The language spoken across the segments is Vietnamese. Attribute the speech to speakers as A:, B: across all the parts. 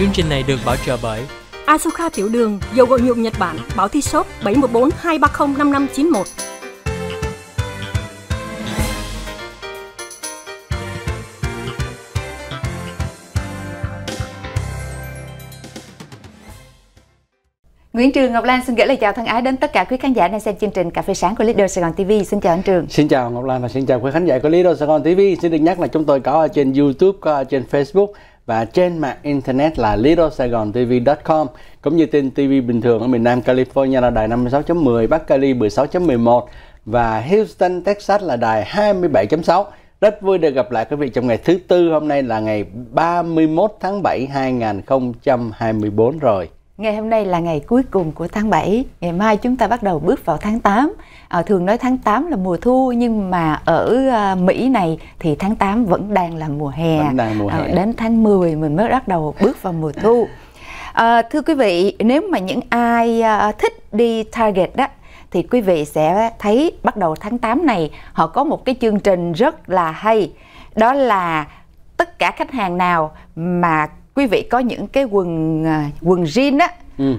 A: Chương trình này được bảo trợ bởi
B: Asuka Tiểu Đường, dầu gội nhuộm Nhật Bản, bảo thi shop 714 230 5591.
C: Nguyễn Trường Ngọc Lan xin gửi lời chào thân ái đến tất cả quý khán giả đang xem chương trình Cà phê sáng của Leader Sài Gòn TV. Xin chào anh Trường.
D: Xin chào Ngọc Lan và xin chào quý khán giả của Leader Sài Gòn TV. Xin được nhắc là chúng tôi có ở trên YouTube, có ở trên Facebook và trên mạng internet là littlesaigontv.com cũng như trên TV bình thường ở miền Nam California là đài 56.10, Bắc Cali 16.11 và Houston, Texas là đài 27.6. Rất vui được gặp lại quý vị trong ngày thứ tư hôm nay là ngày 31 tháng 7 2024 rồi.
C: Ngày hôm nay là ngày cuối cùng của tháng 7, ngày mai chúng ta bắt đầu bước vào tháng 8. À, thường nói tháng 8 là mùa thu nhưng mà ở uh, Mỹ này thì tháng 8 vẫn đang là mùa hè.
D: Vẫn đang mùa hè.
C: À, đến tháng 10 mình mới bắt đầu bước vào mùa thu. À, thưa quý vị, nếu mà những ai uh, thích đi Target đó thì quý vị sẽ thấy bắt đầu tháng 8 này họ có một cái chương trình rất là hay. Đó là tất cả khách hàng nào mà quý vị có những cái quần à, quần jean á
D: Ừ.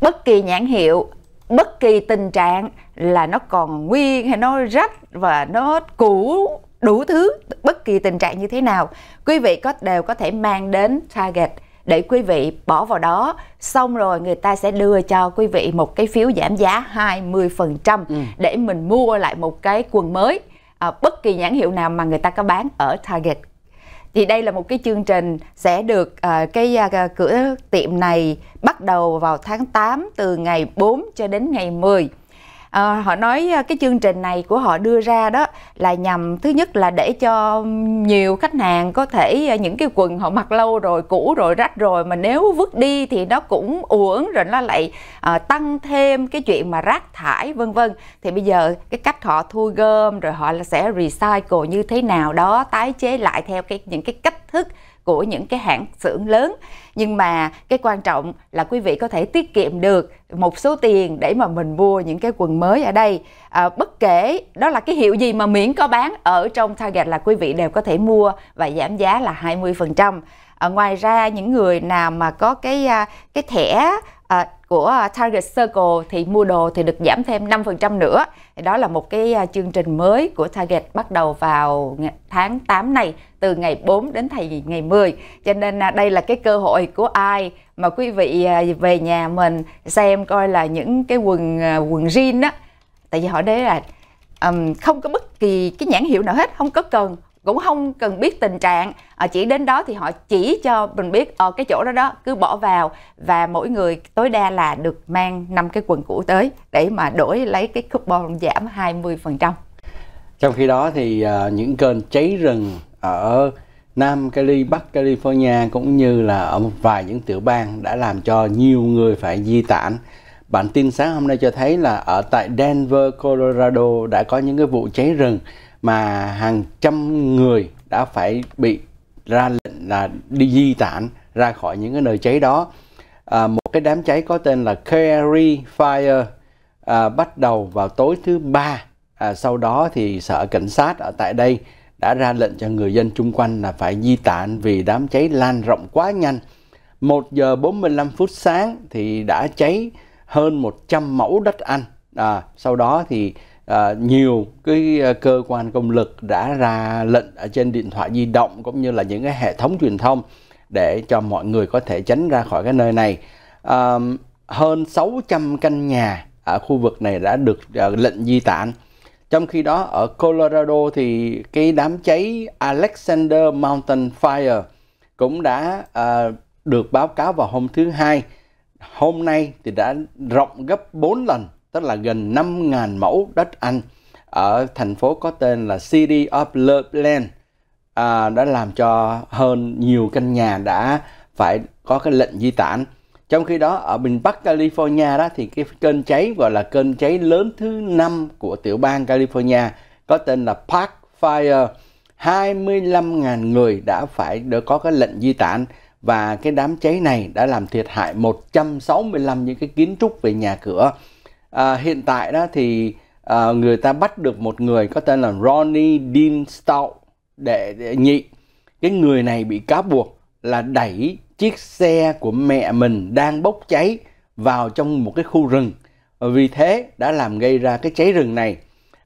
C: bất kỳ nhãn hiệu bất kỳ tình trạng là nó còn nguyên hay nó rách và nó cũ đủ thứ bất kỳ tình trạng như thế nào quý vị có đều có thể mang đến Target để quý vị bỏ vào đó xong rồi người ta sẽ đưa cho quý vị một cái phiếu giảm giá 20%
D: Ừ.
C: để mình mua lại một cái quần mới à, bất kỳ nhãn hiệu nào mà người ta có bán ở Target thì đây là một cái chương trình sẽ được uh, cái uh, cửa tiệm này bắt đầu vào tháng 8 từ ngày 4 cho đến ngày 10. À, họ nói ờ, cái chương trình này của họ đưa ra đó là nhằm thứ nhất là để cho nhiều khách hàng có thể ờ, những cái quần họ mặc lâu rồi cũ rồi rách rồi mà nếu vứt đi thì nó cũng uổng rồi nó lại à, tăng thêm cái chuyện mà rác thải vân vân. Thì bây giờ cái cách họ thu gom rồi họ là sẽ recycle như thế nào đó tái chế lại theo cái những cái cách thức của những cái hãng xưởng lớn. Nhưng mà cái quan trọng là quý vị có thể tiết kiệm được một số tiền để mà mình mua những cái quần mới ở đây. À, bất kể đó là cái hiệu gì mà miễn có bán ở trong Target là quý vị đều có thể mua và giảm giá là 20% à, ngoài ra những người nào mà có cái à, cái thẻ à, của à, Target Circle thì mua đồ thì được giảm thêm 5% nữa. Đó là một cái à, chương trình mới của Target bắt đầu vào tháng 8 này từ ngày 4 đến thầy ngày 10. Cho nên à, đây là cái cơ hội của ai mà quý vị về nhà mình xem coi là những cái quần quần jean á tại vì họ đấy là um, không có bất kỳ cái nhãn hiệu nào hết không có cần cũng không cần biết tình trạng à, chỉ đến đó thì họ chỉ cho mình biết ở cái chỗ đó đó cứ bỏ vào và mỗi người tối đa là được mang năm cái quần cũ tới để mà đổi lấy cái coupon giảm 20%
D: Trong khi đó thì à, những cơn cháy rừng ở Nam Cali, Bắc California cũng như là ở một vài những tiểu bang đã làm cho nhiều người phải di tản. Bản tin sáng hôm nay cho thấy là ở tại Denver, Colorado đã có những cái vụ cháy rừng mà hàng trăm người đã phải bị ra lệnh là đi di tản ra khỏi những cái nơi cháy đó. À, một cái đám cháy có tên là Kerry Fire à, bắt đầu vào tối thứ ba. À, sau đó thì sở cảnh sát ở tại đây đã ra lệnh cho người dân chung quanh là phải di tản vì đám cháy lan rộng quá nhanh. 1 giờ 45 phút sáng thì đã cháy hơn 100 mẫu đất ăn. À, sau đó thì à, nhiều cái à, cơ quan công lực đã ra lệnh ở trên điện thoại di động cũng như là những cái hệ thống truyền thông để cho mọi người có thể tránh ra khỏi cái nơi này. À, hơn 600 căn nhà ở khu vực này đã được à, lệnh di tản. Trong khi đó ở Colorado thì cái đám cháy Alexander Mountain Fire cũng đã à, được báo cáo vào hôm thứ hai. Hôm nay thì đã rộng gấp 4 lần, tức là gần 5.000 mẫu đất anh ở thành phố có tên là City of Loveland à, đã làm cho hơn nhiều căn nhà đã phải có cái lệnh di tản. Trong khi đó ở miền Bắc California đó thì cái cơn cháy gọi là cơn cháy lớn thứ năm của tiểu bang California có tên là Park Fire. 25.000 người đã phải được có cái lệnh di tản và cái đám cháy này đã làm thiệt hại 165 những cái kiến trúc về nhà cửa. À, hiện tại đó thì à, người ta bắt được một người có tên là Ronnie Dean Stout để, để nhị. Cái người này bị cáo buộc là đẩy chiếc xe của mẹ mình đang bốc cháy vào trong một cái khu rừng. Và vì thế đã làm gây ra cái cháy rừng này.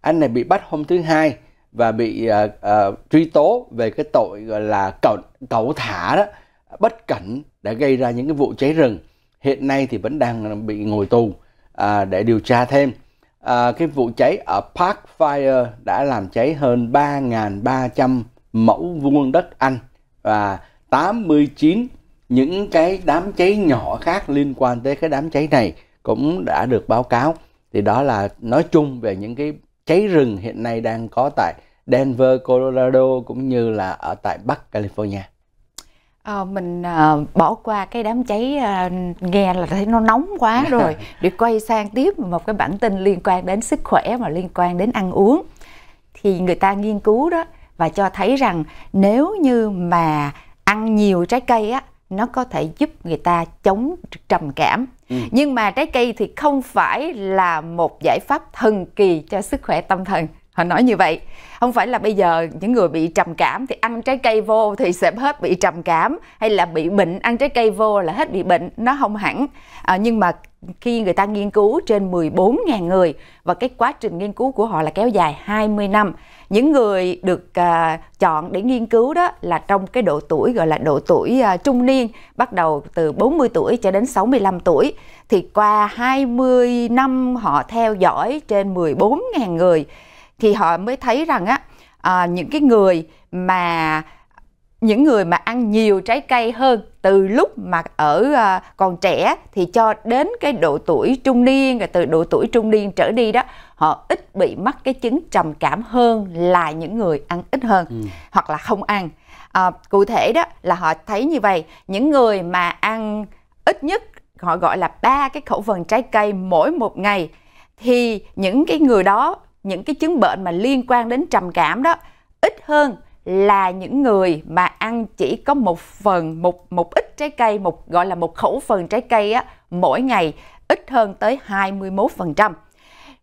D: Anh này bị bắt hôm thứ hai và bị uh, uh, truy tố về cái tội gọi là cẩu cẩu thả đó bất cẩn đã gây ra những cái vụ cháy rừng. Hiện nay thì vẫn đang bị ngồi tù à, để điều tra thêm à, cái vụ cháy ở Park Fire đã làm cháy hơn 3.300 mẫu vuông đất Anh và 89 những cái đám cháy nhỏ khác liên quan tới cái đám cháy này cũng đã được báo cáo thì đó là nói chung về những cái cháy rừng hiện nay đang có tại Denver, Colorado cũng như là ở tại Bắc California.
C: À, mình à, bỏ qua cái đám cháy à, nghe là thấy nó nóng quá rồi để quay sang tiếp một cái bản tin liên quan đến sức khỏe mà liên quan đến ăn uống. Thì người ta nghiên cứu đó và cho thấy rằng nếu như mà ăn nhiều trái cây á nó có thể giúp người ta chống trầm cảm. Ừ. nhưng mà trái cây thì không phải là một giải pháp thần kỳ cho sức khỏe tâm thần họ nói như vậy không phải là bây giờ những người bị trầm cảm thì ăn trái cây vô thì sẽ hết bị trầm cảm hay là bị bệnh ăn trái cây vô là hết bị bệnh. Nó không hẳn. À, nhưng mà khi người ta nghiên cứu trên 14.000 người và cái quá trình nghiên cứu của họ là kéo dài 20 năm những người được à, chọn để nghiên cứu đó là trong cái độ tuổi gọi là độ tuổi à, trung niên bắt đầu từ 40 tuổi cho đến 65 tuổi thì qua 20 năm họ theo dõi trên 14.000 người thì họ mới thấy rằng á à, những cái người mà những người mà ăn nhiều trái cây hơn từ lúc mà ở à, còn trẻ thì cho đến cái độ tuổi trung niên rồi từ độ tuổi trung niên trở đi đó họ ít bị mắc cái chứng trầm cảm hơn là những người ăn ít hơn ừ. hoặc là không ăn à, cụ thể đó là họ thấy như vậy những người mà ăn ít nhất họ gọi là ba cái khẩu phần trái cây mỗi một ngày thì những cái người đó những cái chứng bệnh mà liên quan đến trầm cảm đó ít hơn là những người mà ăn chỉ có một phần một một ít trái cây một gọi là một khẩu phần trái cây á mỗi ngày ít hơn tới 21%.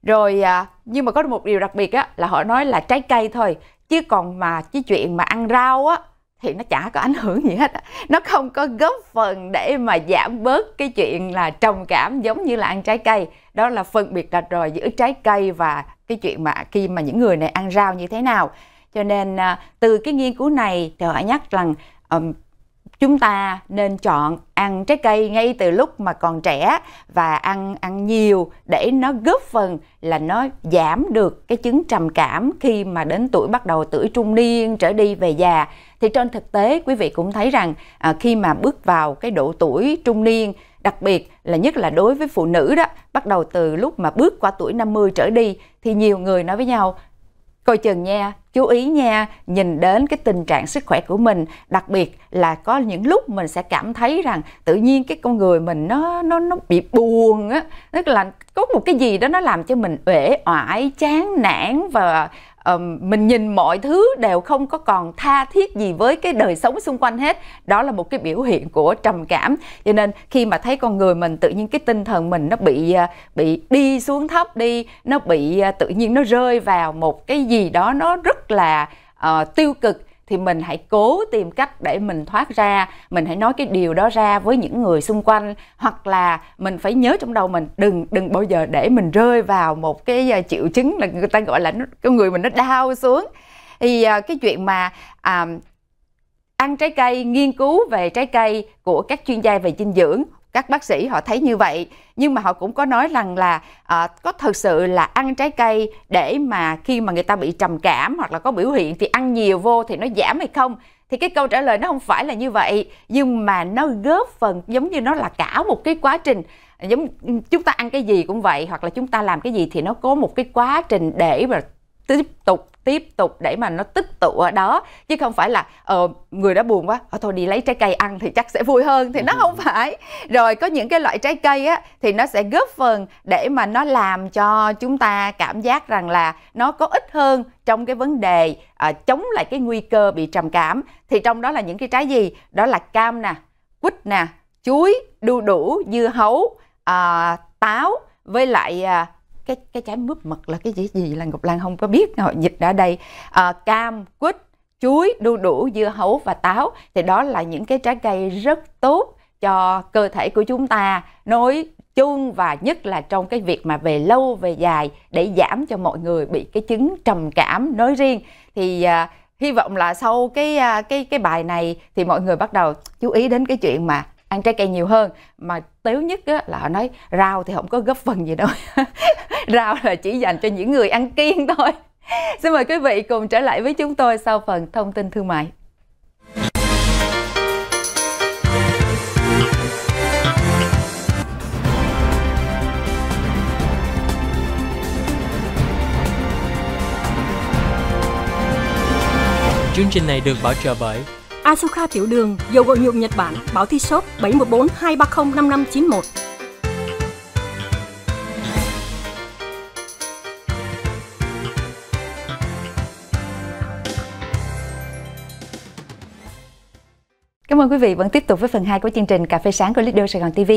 C: Rồi à, nhưng mà có một điều đặc biệt á là họ nói là trái cây thôi chứ còn mà cái chuyện mà ăn rau á thì nó chả có ảnh hưởng gì hết nó không có góp phần để mà giảm bớt cái chuyện là trầm cảm giống như là ăn trái cây đó là phân biệt rạch ròi giữa trái cây và cái chuyện mà khi mà những người này ăn rau như thế nào. Cho nên à, từ cái nghiên cứu này thì họ nhắc rằng um, chúng ta nên chọn ăn trái cây ngay từ lúc mà còn trẻ và ăn ăn nhiều để nó góp phần là nó giảm được cái chứng trầm cảm khi mà đến tuổi bắt đầu tuổi trung niên trở đi về già. Thì trên thực tế quý vị cũng thấy rằng à, khi mà bước vào cái độ tuổi trung niên đặc biệt là nhất là đối với phụ nữ đó, bắt đầu từ lúc mà bước qua tuổi 50 trở đi, thì nhiều người nói với nhau, coi chừng nha, chú ý nha, nhìn đến cái tình trạng sức khỏe của mình, đặc biệt là có những lúc mình sẽ cảm thấy rằng tự nhiên cái con người mình nó nó nó bị buồn á. Tức là có một cái gì đó nó làm cho mình uể oải, chán nản và mình nhìn mọi thứ đều không có còn tha thiết gì với cái đời sống xung quanh hết. Đó là một cái biểu hiện của trầm cảm. Cho nên khi mà thấy con người mình tự nhiên cái tinh thần mình nó bị à, bị đi xuống thấp đi nó bị à, tự nhiên nó rơi vào một cái gì đó nó rất là uh, tiêu cực thì mình hãy cố tìm cách để mình thoát ra mình hãy nói cái điều đó ra với những người xung quanh. Hoặc là mình phải nhớ trong đầu mình đừng đừng bao giờ để mình rơi vào một cái à, triệu chứng là người ta gọi là nó, cái người mình nó đau xuống. Thì à, cái chuyện mà à, ăn trái cây nghiên cứu về trái cây của các chuyên gia về dinh dưỡng các bác sĩ họ thấy như vậy. Nhưng mà họ cũng có nói rằng là à, có thực sự là ăn trái cây để mà khi mà người ta bị trầm cảm hoặc là có biểu hiện thì ăn nhiều vô thì nó giảm hay không? Thì cái câu trả lời nó không phải là như vậy. Nhưng mà nó góp phần giống như nó là cả một cái quá trình giống chúng ta ăn cái gì cũng vậy hoặc là chúng ta làm cái gì thì nó có một cái quá trình để mà tiếp tục tiếp tục để mà nó tích tụ ở đó. Chứ không phải là ờ, người đã buồn quá ờ, thôi đi lấy trái cây ăn thì chắc sẽ vui hơn. Thì nó không phải. Rồi có những cái loại trái cây á thì nó sẽ góp phần để mà nó làm cho chúng ta cảm giác rằng là nó có ích hơn trong cái vấn đề uh, chống lại cái nguy cơ bị trầm cảm. Thì trong đó là những cái trái gì? Đó là cam nè quýt nè chuối đu đủ dưa hấu uh, táo với lại uh, cái cái trái mướp mật là cái gì gì là ngọc lan không có biết họ dịch ở đây à, cam quýt chuối đu đủ dưa hấu và táo. Thì đó là những cái trái cây rất tốt cho cơ thể của chúng ta. Nói chung và nhất là trong cái việc mà về lâu về dài để giảm cho mọi người bị cái chứng trầm cảm. Nói riêng thì à, hy vọng là sau cái à, cái cái bài này thì mọi người bắt đầu chú ý đến cái chuyện mà ăn trái cây nhiều hơn. Mà tếu nhất á, là họ nói rau thì không có góp phần gì đâu. Rau là chỉ dành cho những người ăn kiêng thôi. Xin mời quý vị cùng trở lại với chúng tôi sau phần thông tin thương mại.
A: Chương trình này được bảo trợ bởi
B: Asuka tiểu đường, dầu gội nhuộm Nhật Bản, báo thi shop 714 230 5591.
C: Cảm ơn quý vị vẫn tiếp tục với phần 2 của chương trình Cà phê sáng của Leader Sài Gòn TV.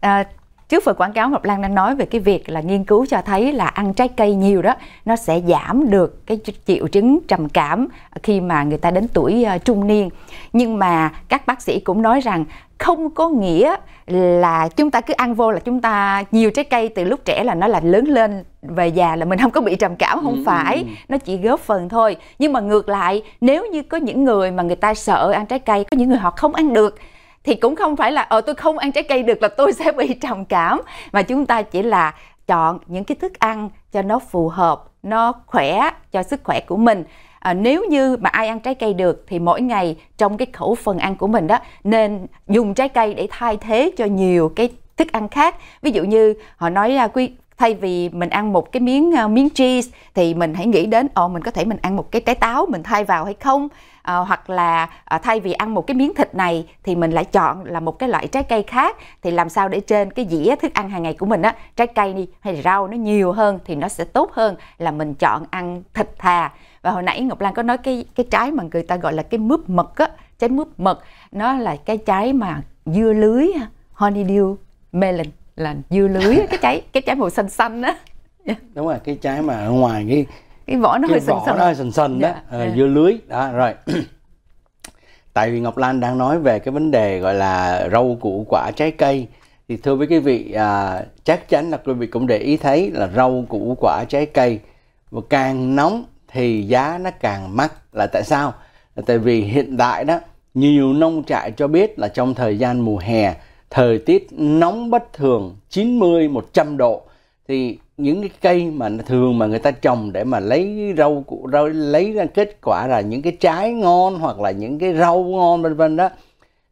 C: À, trước phần quảng cáo Ngọc Lan đang nói về cái việc là nghiên cứu cho thấy là ăn trái cây nhiều đó nó sẽ giảm được cái triệu chứng trầm cảm khi mà người ta đến tuổi uh, trung niên. Nhưng mà các bác sĩ cũng nói rằng không có nghĩa là chúng ta cứ ăn vô là chúng ta nhiều trái cây từ lúc trẻ là nó là lớn lên về già là mình không có bị trầm cảm không ừ. phải. Nó chỉ góp phần thôi. Nhưng mà ngược lại nếu như có những người mà người ta sợ ăn trái cây có những người họ không ăn được thì cũng không phải là ờ tôi không ăn trái cây được là tôi sẽ bị trầm cảm. Mà chúng ta chỉ là chọn những cái thức ăn cho nó phù hợp nó khỏe cho sức khỏe của mình. À, nếu như mà ai ăn trái cây được thì mỗi ngày trong cái khẩu phần ăn của mình đó nên dùng trái cây để thay thế cho nhiều cái thức ăn khác. Ví dụ như họ nói là quý thay vì mình ăn một cái miếng uh, miếng cheese thì mình hãy nghĩ đến ồ mình có thể mình ăn một cái trái táo mình thay vào hay không? À, hoặc là à, thay vì ăn một cái miếng thịt này thì mình lại chọn là một cái loại trái cây khác thì làm sao để trên cái dĩa thức ăn hàng ngày của mình á trái cây đi hay là rau nó nhiều hơn thì nó sẽ tốt hơn là mình chọn ăn thịt thà. Và hồi nãy Ngọc Lan có nói cái cái trái mà người ta gọi là cái mướp mật á trái mướp mật nó là cái trái mà dưa lưới honeydew melon là dưa lưới cái trái cái trái màu xanh xanh á.
D: Đúng rồi cái trái mà ở ngoài cái
C: cái vỏ nó
D: cái
C: hơi sần
D: vỏ
C: sần
D: nó hơi sần sần đó
C: Dạ,
D: ờ,
C: dạ.
D: dưa lưới. Đó rồi. Tại vì ngọc lan đang nói về cái vấn đề gọi là rau củ quả trái cây. Thì thưa với quý vị à, chắc chắn là quý vị cũng để ý thấy là rau củ quả trái cây và càng nóng thì giá nó càng mắc. Là tại sao? Là tại vì hiện tại đó nhiều nông trại cho biết là trong thời gian mùa hè thời tiết nóng bất thường 90 100 độ, thì những cái cây mà thường mà người ta trồng để mà lấy rau củ, rau, lấy ra kết quả là những cái trái ngon hoặc là những cái rau ngon, vân vân đó,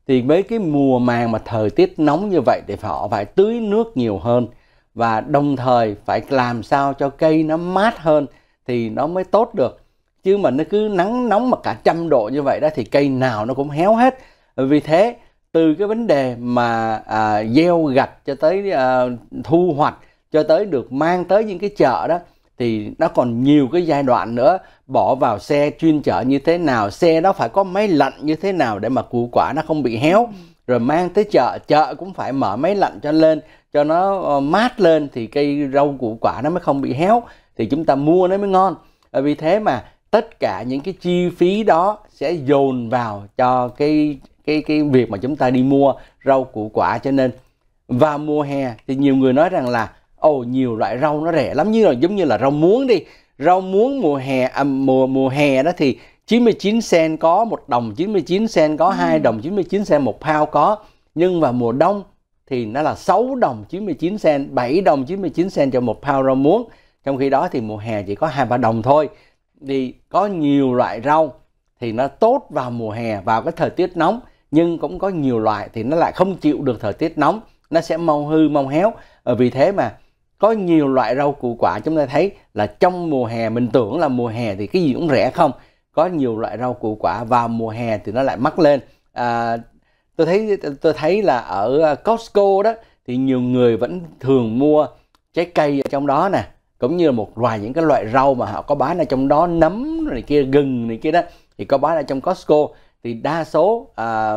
D: thì với cái mùa màng mà thời tiết nóng như vậy thì họ phải tưới nước nhiều hơn và đồng thời phải làm sao cho cây nó mát hơn thì nó mới tốt được. Chứ mà nó cứ nắng nóng mà cả trăm độ như vậy đó thì cây nào nó cũng héo hết. Vì thế từ cái vấn đề mà à, gieo gặt cho tới à, thu hoạch cho tới được mang tới những cái chợ đó thì nó còn nhiều cái giai đoạn nữa bỏ vào xe chuyên chở như thế nào xe đó phải có máy lạnh như thế nào để mà củ quả nó không bị héo. Rồi mang tới chợ chợ cũng phải mở máy lạnh cho lên cho nó ờ, mát lên thì cây rau củ quả nó mới không bị héo thì chúng ta mua nó mới ngon. Vì thế mà tất cả những cái chi phí đó sẽ dồn vào cho cái cái cái việc mà chúng ta đi mua rau củ quả cho nên. Vào mùa hè thì nhiều người nói rằng là ồ nhiều loại rau nó rẻ lắm. Như là giống như là rau muống đi. Rau muống mùa hè à, mùa mùa hè đó thì 99 cent có một đồng 99 cent có hai đồng 99 cent một pound có. Nhưng vào mùa đông thì nó là 6 đồng 99 cent 7 đồng 99 cent cho một pound rau muống. Trong khi đó thì mùa hè chỉ có hai ba đồng thôi. Thì có nhiều loại rau thì nó tốt vào mùa hè vào cái thời tiết nóng nhưng cũng có nhiều loại thì nó lại không chịu được thời tiết nóng nó sẽ mau hư mau héo. Ờ, vì thế mà có nhiều loại rau củ quả chúng ta thấy là trong mùa hè mình tưởng là mùa hè thì cái gì cũng rẻ không. Có nhiều loại rau củ quả vào mùa hè thì nó lại mắc lên. À, tôi thấy tôi thấy là ở à, Costco đó thì nhiều người vẫn thường mua trái cây ở trong đó nè cũng như là một vài những cái loại rau mà họ có bán ở trong đó nấm này kia gừng này kia đó thì có bán ở trong Costco thì đa số à,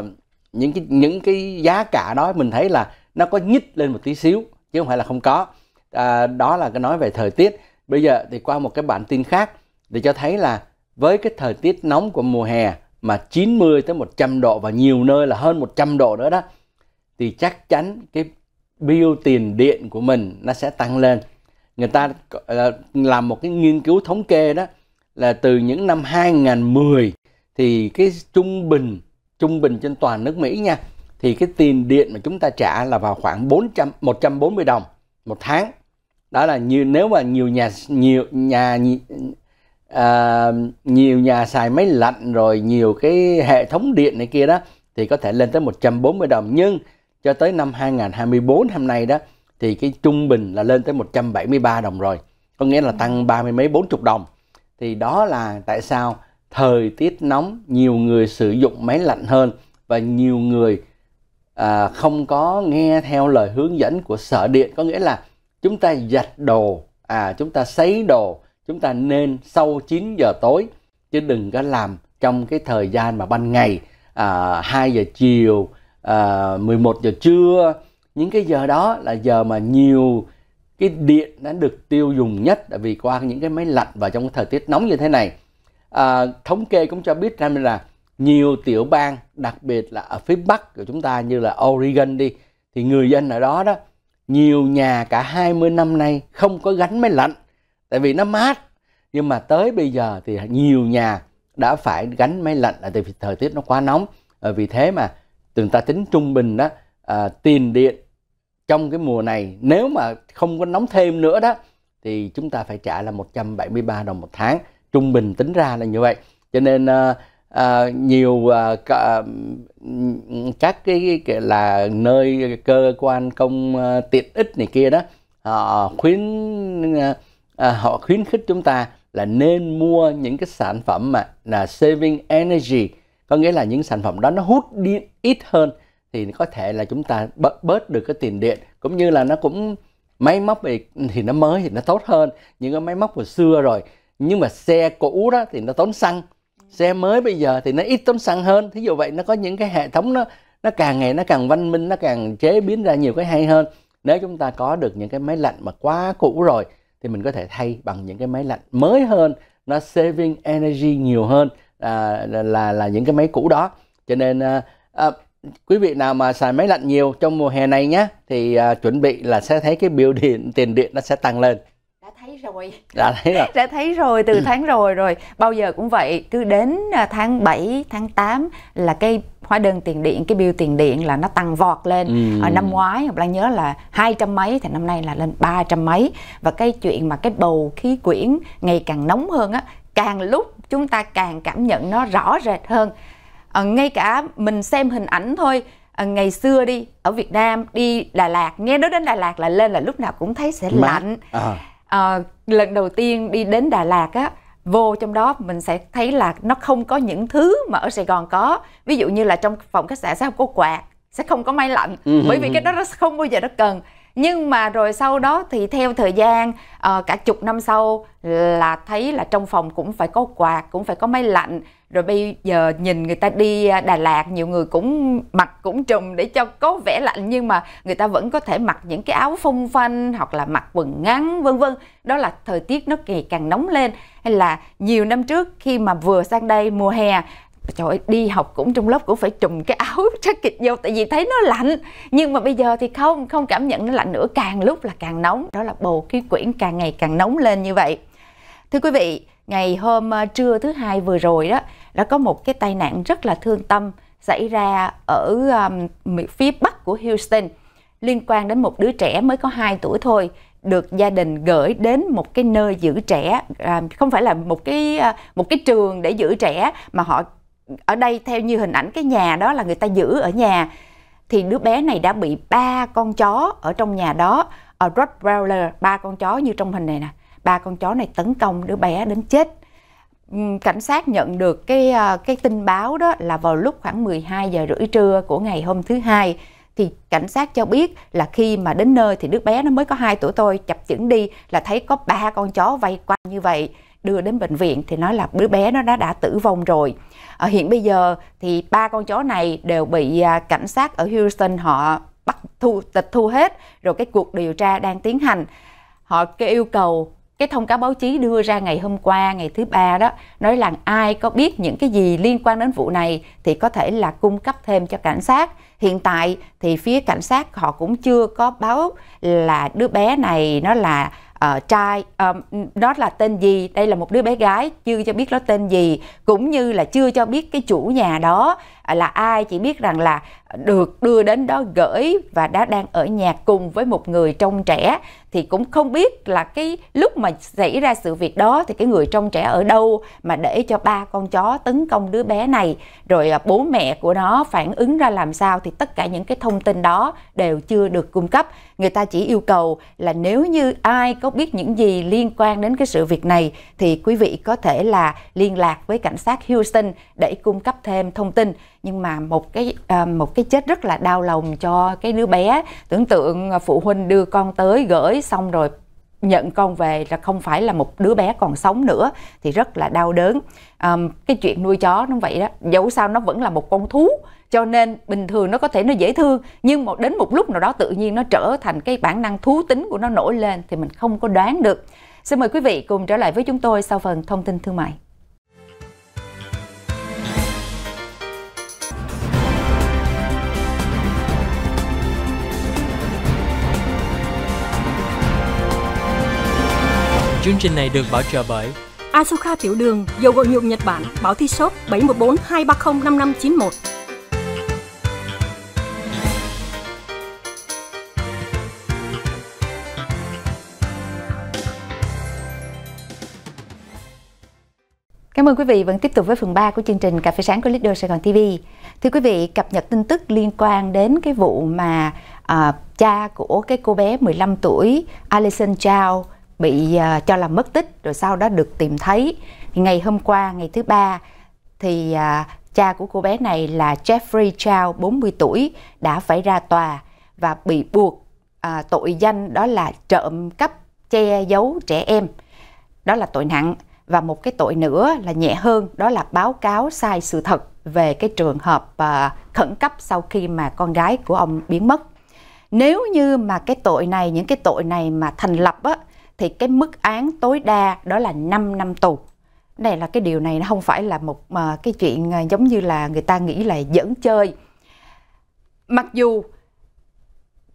D: những cái những cái giá cả đó mình thấy là nó có nhích lên một tí xíu chứ không phải là không có à, đó là cái nói về thời tiết bây giờ thì qua một cái bản tin khác để cho thấy là với cái thời tiết nóng của mùa hè mà 90 tới 100 độ và nhiều nơi là hơn 100 độ nữa đó thì chắc chắn cái bill tiền điện của mình nó sẽ tăng lên. Người ta ờ, làm một cái nghiên cứu thống kê đó là từ những năm 2010 thì cái trung bình trung bình trên toàn nước Mỹ nha thì cái tiền điện mà chúng ta trả là vào khoảng 400 140 đồng một tháng. Đó là như nếu mà nhiều nhà nhiều nhà à, nhiều nhà xài máy lạnh rồi nhiều cái hệ thống điện này kia đó thì có thể lên tới 140 đồng. Nhưng cho tới năm 2024 hôm nay đó thì cái trung bình là lên tới 173 đồng rồi. Có nghĩa là tăng ba mươi mấy bốn chục đồng. Thì đó là tại sao thời tiết nóng nhiều người sử dụng máy lạnh hơn và nhiều người à, không có nghe theo lời hướng dẫn của sở điện. Có nghĩa là chúng ta giặt đồ à chúng ta sấy đồ chúng ta nên sau 9 giờ tối chứ đừng có làm trong cái thời gian mà ban ngày à, 2 giờ chiều à, 11 giờ trưa. Những cái giờ đó là giờ mà nhiều cái điện đã được tiêu dùng nhất tại vì qua những cái máy lạnh và trong cái thời tiết nóng như thế này à, thống kê cũng cho biết rằng là nhiều tiểu bang đặc biệt là ở phía bắc của chúng ta như là Oregon đi thì người dân ở đó đó nhiều nhà cả 20 năm nay không có gắn máy lạnh tại vì nó mát. Nhưng mà tới bây giờ thì nhiều nhà đã phải gắn máy lạnh là tại vì thời tiết nó quá nóng. À, vì thế mà chúng ta tính trung bình đó à, tiền điện trong cái mùa này nếu mà không có nóng thêm nữa đó thì chúng ta phải trả là 173 đồng một tháng trung bình tính ra là như vậy. Cho nên uh, nhiều uh, các cái, cái là nơi cơ quan công uh, tiện ích này kia đó họ khuyến uh, họ khuyến khích chúng ta là nên mua những cái sản phẩm mà là saving energy. Có nghĩa là những sản phẩm đó nó hút điện ít hơn thì có thể là chúng ta bớt, bớt được cái tiền điện. Cũng như là nó cũng máy móc thì, thì nó mới thì nó tốt hơn. Những cái máy móc hồi xưa rồi nhưng mà xe cũ đó thì nó tốn xăng. Xe mới bây giờ thì nó ít tốn xăng hơn. Thí dụ vậy nó có những cái hệ thống nó nó càng ngày nó càng văn minh nó càng chế biến ra nhiều cái hay hơn. Nếu chúng ta có được những cái máy lạnh mà quá cũ rồi thì mình có thể thay bằng những cái máy lạnh mới hơn. Nó saving energy nhiều hơn à, là, là là những cái máy cũ đó. Cho nên à, à, quý vị nào mà xài máy lạnh nhiều trong mùa hè này nhé thì à, chuẩn bị là sẽ thấy cái biểu điện tiền điện nó sẽ tăng lên
C: rồi.
D: Đã thấy rồi.
C: Đã thấy rồi từ tháng rồi rồi. Bao giờ cũng vậy cứ đến à, tháng 7 tháng 8 là cái hóa đơn tiền điện cái bill tiền điện là nó tăng vọt lên. Ừ. ở năm ngoái Lan nhớ là hai trăm mấy thì năm nay là lên ba trăm mấy. Và cái chuyện mà cái bầu khí quyển ngày càng nóng hơn á càng lúc chúng ta càng cảm nhận nó rõ rệt hơn. À, ngay cả mình xem hình ảnh thôi à, ngày xưa đi ở Việt Nam đi Đà Lạt nghe nói đến Đà Lạt là lên là lúc nào cũng thấy sẽ Má. lạnh. À. À, lần đầu tiên đi đến Đà Lạt á vô trong đó mình sẽ thấy là nó không có những thứ mà ở Sài Gòn có. Ví dụ như là trong phòng khách sạn sẽ không có quạt sẽ không có máy lạnh. Ừ. bởi vì cái đó nó không bao giờ nó cần nhưng mà rồi sau đó thì theo thời gian uh, cả chục năm sau là thấy là trong phòng cũng phải có quạt cũng phải có máy lạnh. Rồi bây giờ nhìn người ta đi ờ, Đà Lạt nhiều người cũng mặc cũng trùm để cho có vẻ lạnh nhưng mà người ta vẫn có thể mặc những cái áo phông phanh hoặc là mặc quần ngắn vân vân. Đó là thời tiết nó ngày càng nóng lên. Hay là nhiều năm trước khi mà vừa sang đây mùa hè trời ơi, đi học cũng trong lớp cũng phải trùm cái áo jacket vô tại vì thấy nó lạnh. Nhưng mà bây giờ thì không không cảm nhận nó lạnh nữa càng lúc là càng nóng. Đó là bầu khí quyển càng ngày càng nóng lên như vậy. Thưa quý vị ngày hôm ờ, trưa thứ hai vừa rồi đó đã có một cái tai nạn rất là thương tâm xảy ra ở um, phía bắc của Houston. Liên quan đến một đứa trẻ mới có 2 tuổi thôi được gia đình gửi đến một cái nơi giữ trẻ à, không phải là một cái ờ, một cái trường để giữ trẻ mà họ ở đây theo như hình ảnh cái nhà đó là người ta giữ ở nhà, thì đứa bé này đã bị ba con chó ở trong nhà đó, ở Rottweiler, ba con chó như trong hình này nè. Ba con chó này tấn công đứa bé đến chết. Cảnh sát nhận được cái ờ, cái tin báo đó là vào lúc khoảng 12 giờ rưỡi trưa của ngày hôm thứ hai, thì cảnh sát cho biết là khi mà đến nơi thì đứa bé nó mới có 2 tuổi thôi, chập chững đi là thấy có ba con chó vây quanh như vậy đưa đến bệnh viện thì nói là đứa bé nó đã đã tử vong rồi. Ở hiện bây giờ thì ba con chó này đều bị à, cảnh sát ở Houston họ bắt thu, tịch thu hết, rồi cái cuộc điều tra đang tiến hành. Họ cái yêu cầu cái thông cáo báo chí đưa ra ngày hôm qua, ngày thứ ba đó, nói là ai có biết những cái gì liên quan đến vụ này thì có thể là cung cấp thêm cho cảnh sát. Hiện tại thì phía cảnh sát họ cũng chưa có báo là đứa bé này nó là uh, trai uh, đó là tên gì? Đây là một đứa bé gái chưa cho biết nó tên gì cũng như là chưa cho biết cái chủ nhà đó ờ, là ai. Chỉ biết rằng là được đưa đến đó gửi và đã đang ở nhà cùng với một người trông trẻ. Thì cũng không biết là cái lúc mà xảy ra sự việc đó thì cái người trông trẻ ở đâu mà để cho ba con chó tấn công đứa bé này. Rồi bố mẹ của nó phản ứng ra làm sao thì tất cả những cái thông tin đó đều chưa được cung cấp. Người ta chỉ yêu cầu là nếu như ai có biết những gì liên quan đến cái sự việc này thì quý vị có thể là liên lạc với cảnh sát Houston để cung cấp thêm thông tin. Nhưng mà một cái à, một cái chết rất là đau lòng cho cái đứa bé. Tưởng tượng à, phụ huynh đưa con tới gửi xong rồi nhận con về là không phải là một đứa bé còn sống nữa thì rất là đau đớn. À, cái chuyện nuôi chó nó vậy đó. Dẫu sao nó vẫn là một con thú cho nên bình thường nó có thể nó dễ thương nhưng một đến một lúc nào đó tự nhiên nó trở thành cái bản năng thú tính của nó nổi lên thì mình không có đoán được xin mời quý vị cùng trở lại với chúng tôi sau phần thông tin thương mại
A: Chương trình này được bảo trợ bởi
B: Asuka Tiểu Đường, dầu gội nhuộm Nhật Bản, bảo thi shop 714 230 5591.
C: Cảm ơn quý vị vẫn tiếp tục với phần 3 của chương trình Cà phê sáng của Leader Sài Gòn TV. Thưa quý vị, cập nhật tin tức liên quan đến cái vụ mà à, cha của cái cô bé 15 tuổi Alison Chow bị uh, cho là mất tích rồi sau đó được tìm thấy. Ngày hôm qua ngày thứ ba thì uh, cha của cô bé này là Jeffrey Chow 40 tuổi đã phải ra tòa và bị buộc uh, tội danh đó là trộm cắp che giấu trẻ em. Đó là tội nặng và một cái tội nữa là nhẹ hơn đó là báo cáo sai sự thật về cái trường hợp à, khẩn cấp sau khi mà con gái của ông biến mất nếu như mà cái tội này những cái tội này mà thành lập á thì cái mức án tối đa đó là 5 năm tù. Này là cái điều này nó không phải là một mà cái chuyện à, giống như là người ta nghĩ là dẫn chơi. Mặc dù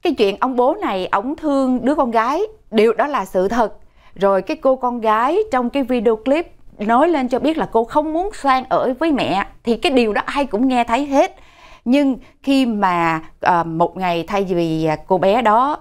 C: cái chuyện ông bố này ông thương đứa con gái, điều đó là sự thật. Rồi cái cô con gái trong cái video clip nói lên cho biết là cô không muốn sang ở với mẹ. Thì cái điều đó ai cũng nghe thấy hết. Nhưng khi mà à, một ngày thay vì cô bé đó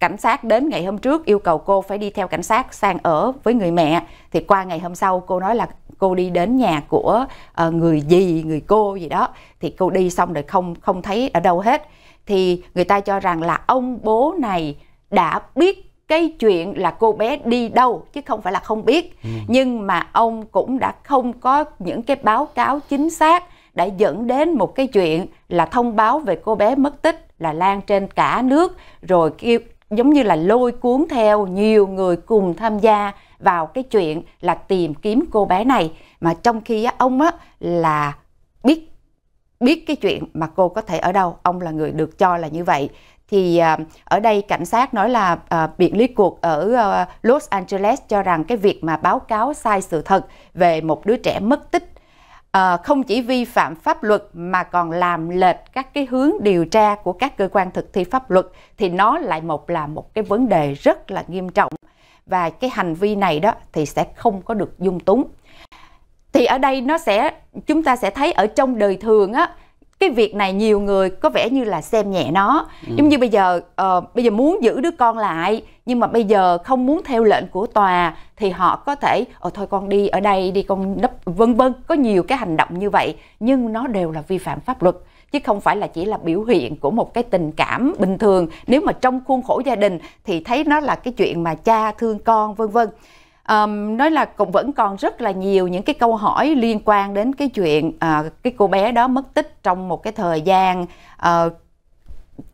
C: cảnh sát đến ngày hôm trước yêu cầu cô phải đi theo cảnh sát sang ở với người mẹ thì qua ngày hôm sau cô nói là cô đi đến nhà của uh, người gì người cô gì đó. Thì cô đi xong rồi không không thấy ở đâu hết. Thì người ta cho rằng là ông bố này đã biết cái chuyện là cô bé đi đâu chứ không phải là không biết. Ừ. nhưng mà ông cũng đã không có những cái báo cáo chính xác đã dẫn đến một cái chuyện là thông báo về cô bé mất tích là lan trên cả nước. Rồi kêu giống như là lôi cuốn theo nhiều người cùng tham gia vào cái chuyện là tìm kiếm cô bé này. Mà trong khi ông á là biết biết cái chuyện mà cô có thể ở đâu ông là người được cho là như vậy thì à, ở đây cảnh sát nói là à, uh, biện lý cuộc ở à, Los Angeles cho rằng cái việc mà báo cáo sai sự thật về một đứa trẻ mất tích à, không chỉ vi phạm pháp luật mà còn làm lệch các cái hướng điều tra của các cơ quan thực thi pháp luật thì nó lại một là một cái vấn đề rất là nghiêm trọng. Và cái hành vi này đó thì sẽ không có được dung túng. Thì ở đây nó sẽ chúng ta sẽ thấy ở trong đời thường á cái việc này nhiều người có vẻ như là xem nhẹ nó. Ừ. giống như bây giờ uh, bây giờ muốn giữ đứa con lại nhưng mà bây giờ không muốn theo lệnh của tòa thì họ có thể ồ thôi con đi ở đây đi con nấp vân vân. Có nhiều cái hành động như vậy nhưng nó đều là vi phạm pháp luật chứ không phải là chỉ là biểu hiện của một cái tình cảm bình thường. Nếu mà trong khuôn khổ gia đình thì thấy nó là cái chuyện mà cha thương con vân vân um, nói là cũng vẫn còn rất là nhiều những cái câu hỏi liên quan đến cái chuyện uh, cái cô bé đó mất tích trong một cái thời gian uh,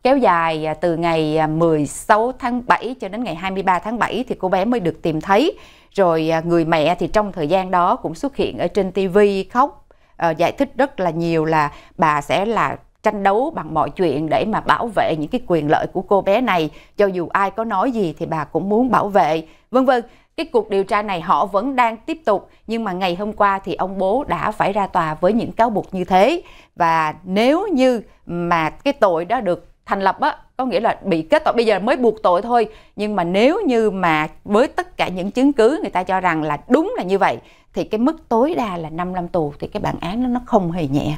C: kéo dài à, từ ngày à, 16 tháng 7 cho đến ngày 23 tháng 7 thì cô bé mới được tìm thấy. Rồi à, người mẹ thì trong thời gian đó cũng xuất hiện ở trên TV khóc uh, giải thích rất là nhiều là bà sẽ là tranh đấu bằng mọi chuyện để mà bảo vệ những cái quyền lợi của cô bé này cho dù ai có nói gì thì bà cũng muốn bảo vệ vân vân cái cuộc điều tra này họ vẫn đang tiếp tục nhưng mà ngày hôm qua thì ông bố đã phải ra tòa với những cáo buộc như thế. Và nếu như mà cái tội đó được thành lập á có nghĩa là bị kết tội bây giờ mới buộc tội thôi. Nhưng mà nếu như mà với tất cả những chứng cứ người ta cho rằng là đúng là như vậy thì cái mức tối đa là 5 năm tù thì cái bản án đó nó không hề nhẹ.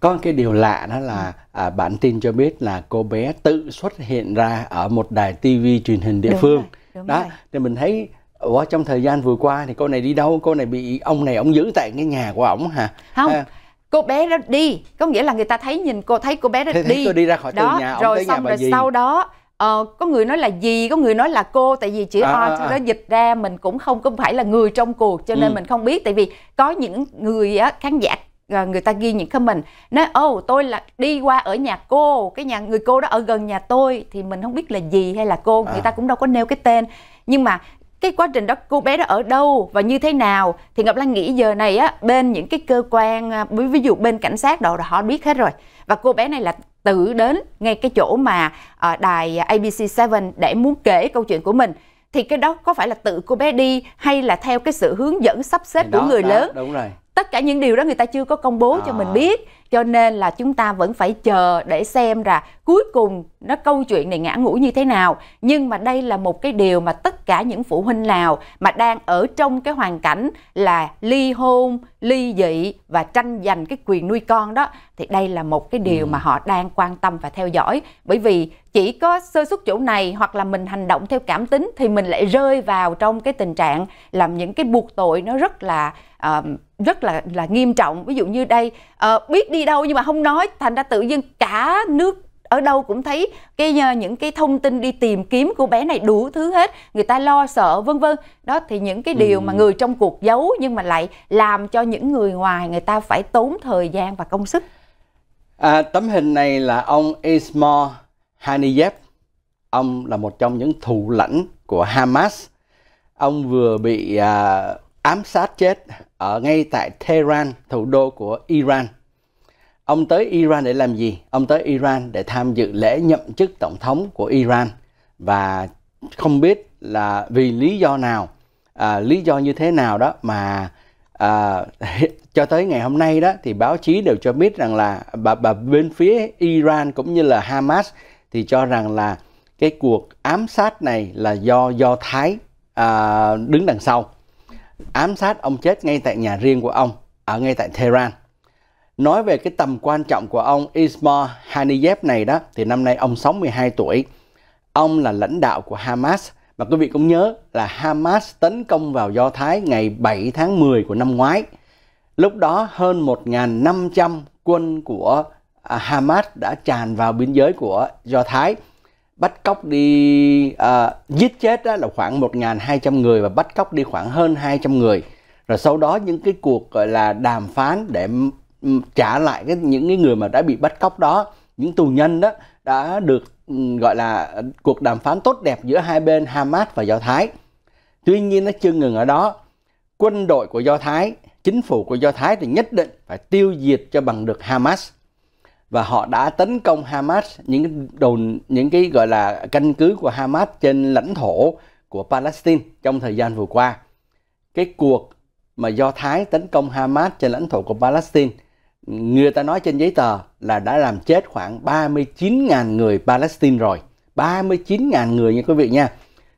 D: Có cái điều lạ đó là à, bản tin cho biết là cô bé tự xuất hiện ra ở một đài TV truyền hình địa
C: Đúng
D: phương.
C: rồi, đúng
D: đó
C: rồi.
D: thì mình thấy Ủa, trong thời gian vừa qua thì cô này đi đâu cô này bị ông này ông giữ tại cái nhà của ổng hả
C: không
D: À,
C: cô bé đó đi có nghĩa là người ta thấy nhìn cô thấy cô bé đó
D: Thấy- thấy
C: đi
D: cô đi ra khỏi từ
C: đó
D: nhà, ông
C: rồi
D: tới nhà
C: xong
D: bà
C: rồi
D: dì.
C: sau đó ờ, có người nói là gì có người nói là cô tại vì chữ
D: À,
C: o
D: à, à.
C: nó dịch ra mình cũng không có phải là người trong cuộc cho nên
D: Ừ.
C: mình không biết tại vì có những người á khán giả à, người ta ghi những comment nói ô tôi là đi qua ở nhà cô cái nhà người cô đó ở gần nhà tôi thì mình không biết là gì hay là cô người
D: À.
C: ta cũng đâu có nêu cái tên nhưng mà cái quá trình đó cô bé đó ở đâu và như thế nào? Thì ngọc lan nghĩ giờ này á bên những cái cơ quan à, ví dụ bên cảnh sát đồ họ biết hết rồi. Và cô bé này là tự đến ngay cái chỗ mà à, đài ABC7 để muốn kể câu chuyện của mình. Thì cái đó có phải là tự cô bé đi hay là theo cái sự hướng dẫn sắp xếp
D: thì
C: của
D: đó,
C: người
D: đó,
C: lớn?
D: đúng rồi
C: tất cả những điều đó người ta chưa có công bố cho
D: À.
C: mình biết cho nên là chúng ta vẫn phải chờ để xem ra cuối cùng nó câu chuyện này ngã ngũ như thế nào. Nhưng mà đây là một cái điều mà tất cả những phụ huynh nào mà đang ở trong cái hoàn cảnh là ly hôn ly dị và tranh giành cái quyền nuôi con đó thì đây là một cái điều mà họ đang quan tâm và theo dõi. Bởi vì chỉ có sơ suất chỗ này hoặc là mình hành động theo cảm tính thì mình lại rơi vào trong cái tình trạng làm những cái buộc tội nó rất là ờ, rất là là nghiêm trọng. Ví dụ như đây ờ, biết đi đâu nhưng mà không nói thành ra tự dưng cả nước ở đâu cũng thấy cái ờ, những cái thông tin đi tìm kiếm cô bé này đủ thứ hết. Người ta lo sợ vân vân. Đó thì những cái điều mà người trong cuộc giấu nhưng mà lại làm cho những người ngoài người ta phải tốn thời gian và công sức.
D: À, tấm hình này là ông Ismail Haniyeh. Ông là một trong những thủ lãnh của Hamas. Ông vừa bị à, ám sát chết ở ngay tại Tehran, thủ đô của Iran. Ông tới Iran để làm gì? Ông tới Iran để tham dự lễ nhậm chức tổng thống của Iran và không biết là vì lý do nào, à, lý do như thế nào đó mà à, cho tới ngày hôm nay đó thì báo chí đều cho biết rằng là bà, bà bên phía Iran cũng như là Hamas thì cho rằng là cái cuộc ám sát này là do do Thái à, đứng đằng sau ám sát ông chết ngay tại nhà riêng của ông, ở ngay tại Tehran. Nói về cái tầm quan trọng của ông Ismail Haniyeh này đó, thì năm nay ông 62 tuổi. Ông là lãnh đạo của Hamas và quý vị cũng nhớ là Hamas tấn công vào Do Thái ngày 7 tháng 10 của năm ngoái. Lúc đó hơn 1.500 quân của à, Hamas đã tràn vào biên giới của Do Thái bắt cóc đi à, giết chết đó là khoảng 1.200 người và bắt cóc đi khoảng hơn 200 người. Rồi sau đó những cái cuộc gọi là đàm phán để ừ, trả lại cái những cái người mà đã bị bắt cóc đó những tù nhân đó đã được ừ, gọi là cuộc đàm phán tốt đẹp giữa hai bên Hamas và Do Thái. Tuy nhiên nó chưa ngừng ở đó. Quân đội của Do Thái chính phủ của Do Thái thì nhất định phải tiêu diệt cho bằng được Hamas và họ đã tấn công Hamas những cái đồn những cái gọi là căn cứ của Hamas trên lãnh thổ của Palestine trong thời gian vừa qua. Cái cuộc mà Do Thái tấn công Hamas trên lãnh thổ của Palestine người ta nói trên giấy tờ là đã làm chết khoảng 39.000 người Palestine rồi. 39.000 người nha quý vị nha.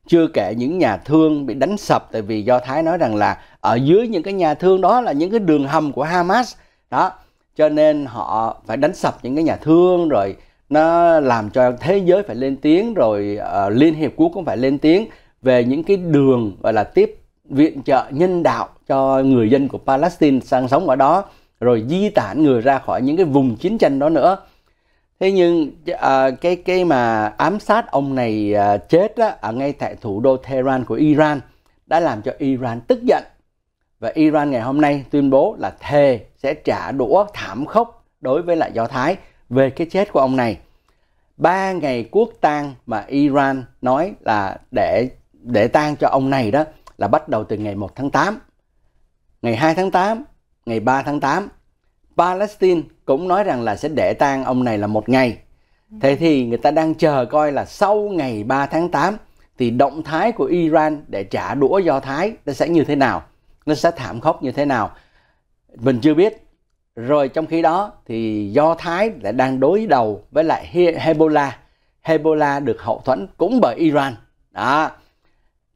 D: Chưa kể những nhà thương bị đánh sập tại vì Do Thái nói rằng là ở dưới những cái nhà thương đó là những cái đường hầm của Hamas. Đó, cho nên họ phải đánh sập những cái nhà thương rồi nó làm cho thế giới phải lên tiếng rồi uh, Liên Hiệp Quốc cũng phải lên tiếng về những cái đường gọi là tiếp viện trợ nhân đạo cho người dân của Palestine sang sống ở đó rồi di tản người ra khỏi những cái vùng chiến tranh đó nữa. Thế nhưng uh, cái cái mà ám sát ông này uh, chết đó ở ngay tại thủ đô Tehran của Iran đã làm cho Iran tức giận. Và Iran ngày hôm nay tuyên bố là thề sẽ trả đũa thảm khốc đối với lại Do Thái về cái chết của ông này. Ba ngày quốc tang mà Iran nói là để để tang cho ông này đó là bắt đầu từ ngày 1 tháng 8, ngày 2 tháng 8, ngày 3 tháng 8. Palestine cũng nói rằng là sẽ để tang ông này là một ngày. Thế thì người ta đang chờ coi là sau ngày 3 tháng 8 thì động thái của Iran để trả đũa Do Thái nó sẽ như thế nào nó sẽ thảm khốc như thế nào mình chưa biết. Rồi trong khi đó thì Do Thái lại đang đối đầu với lại Hezbollah. Hezbollah được hậu thuẫn cũng bởi Iran. Đó.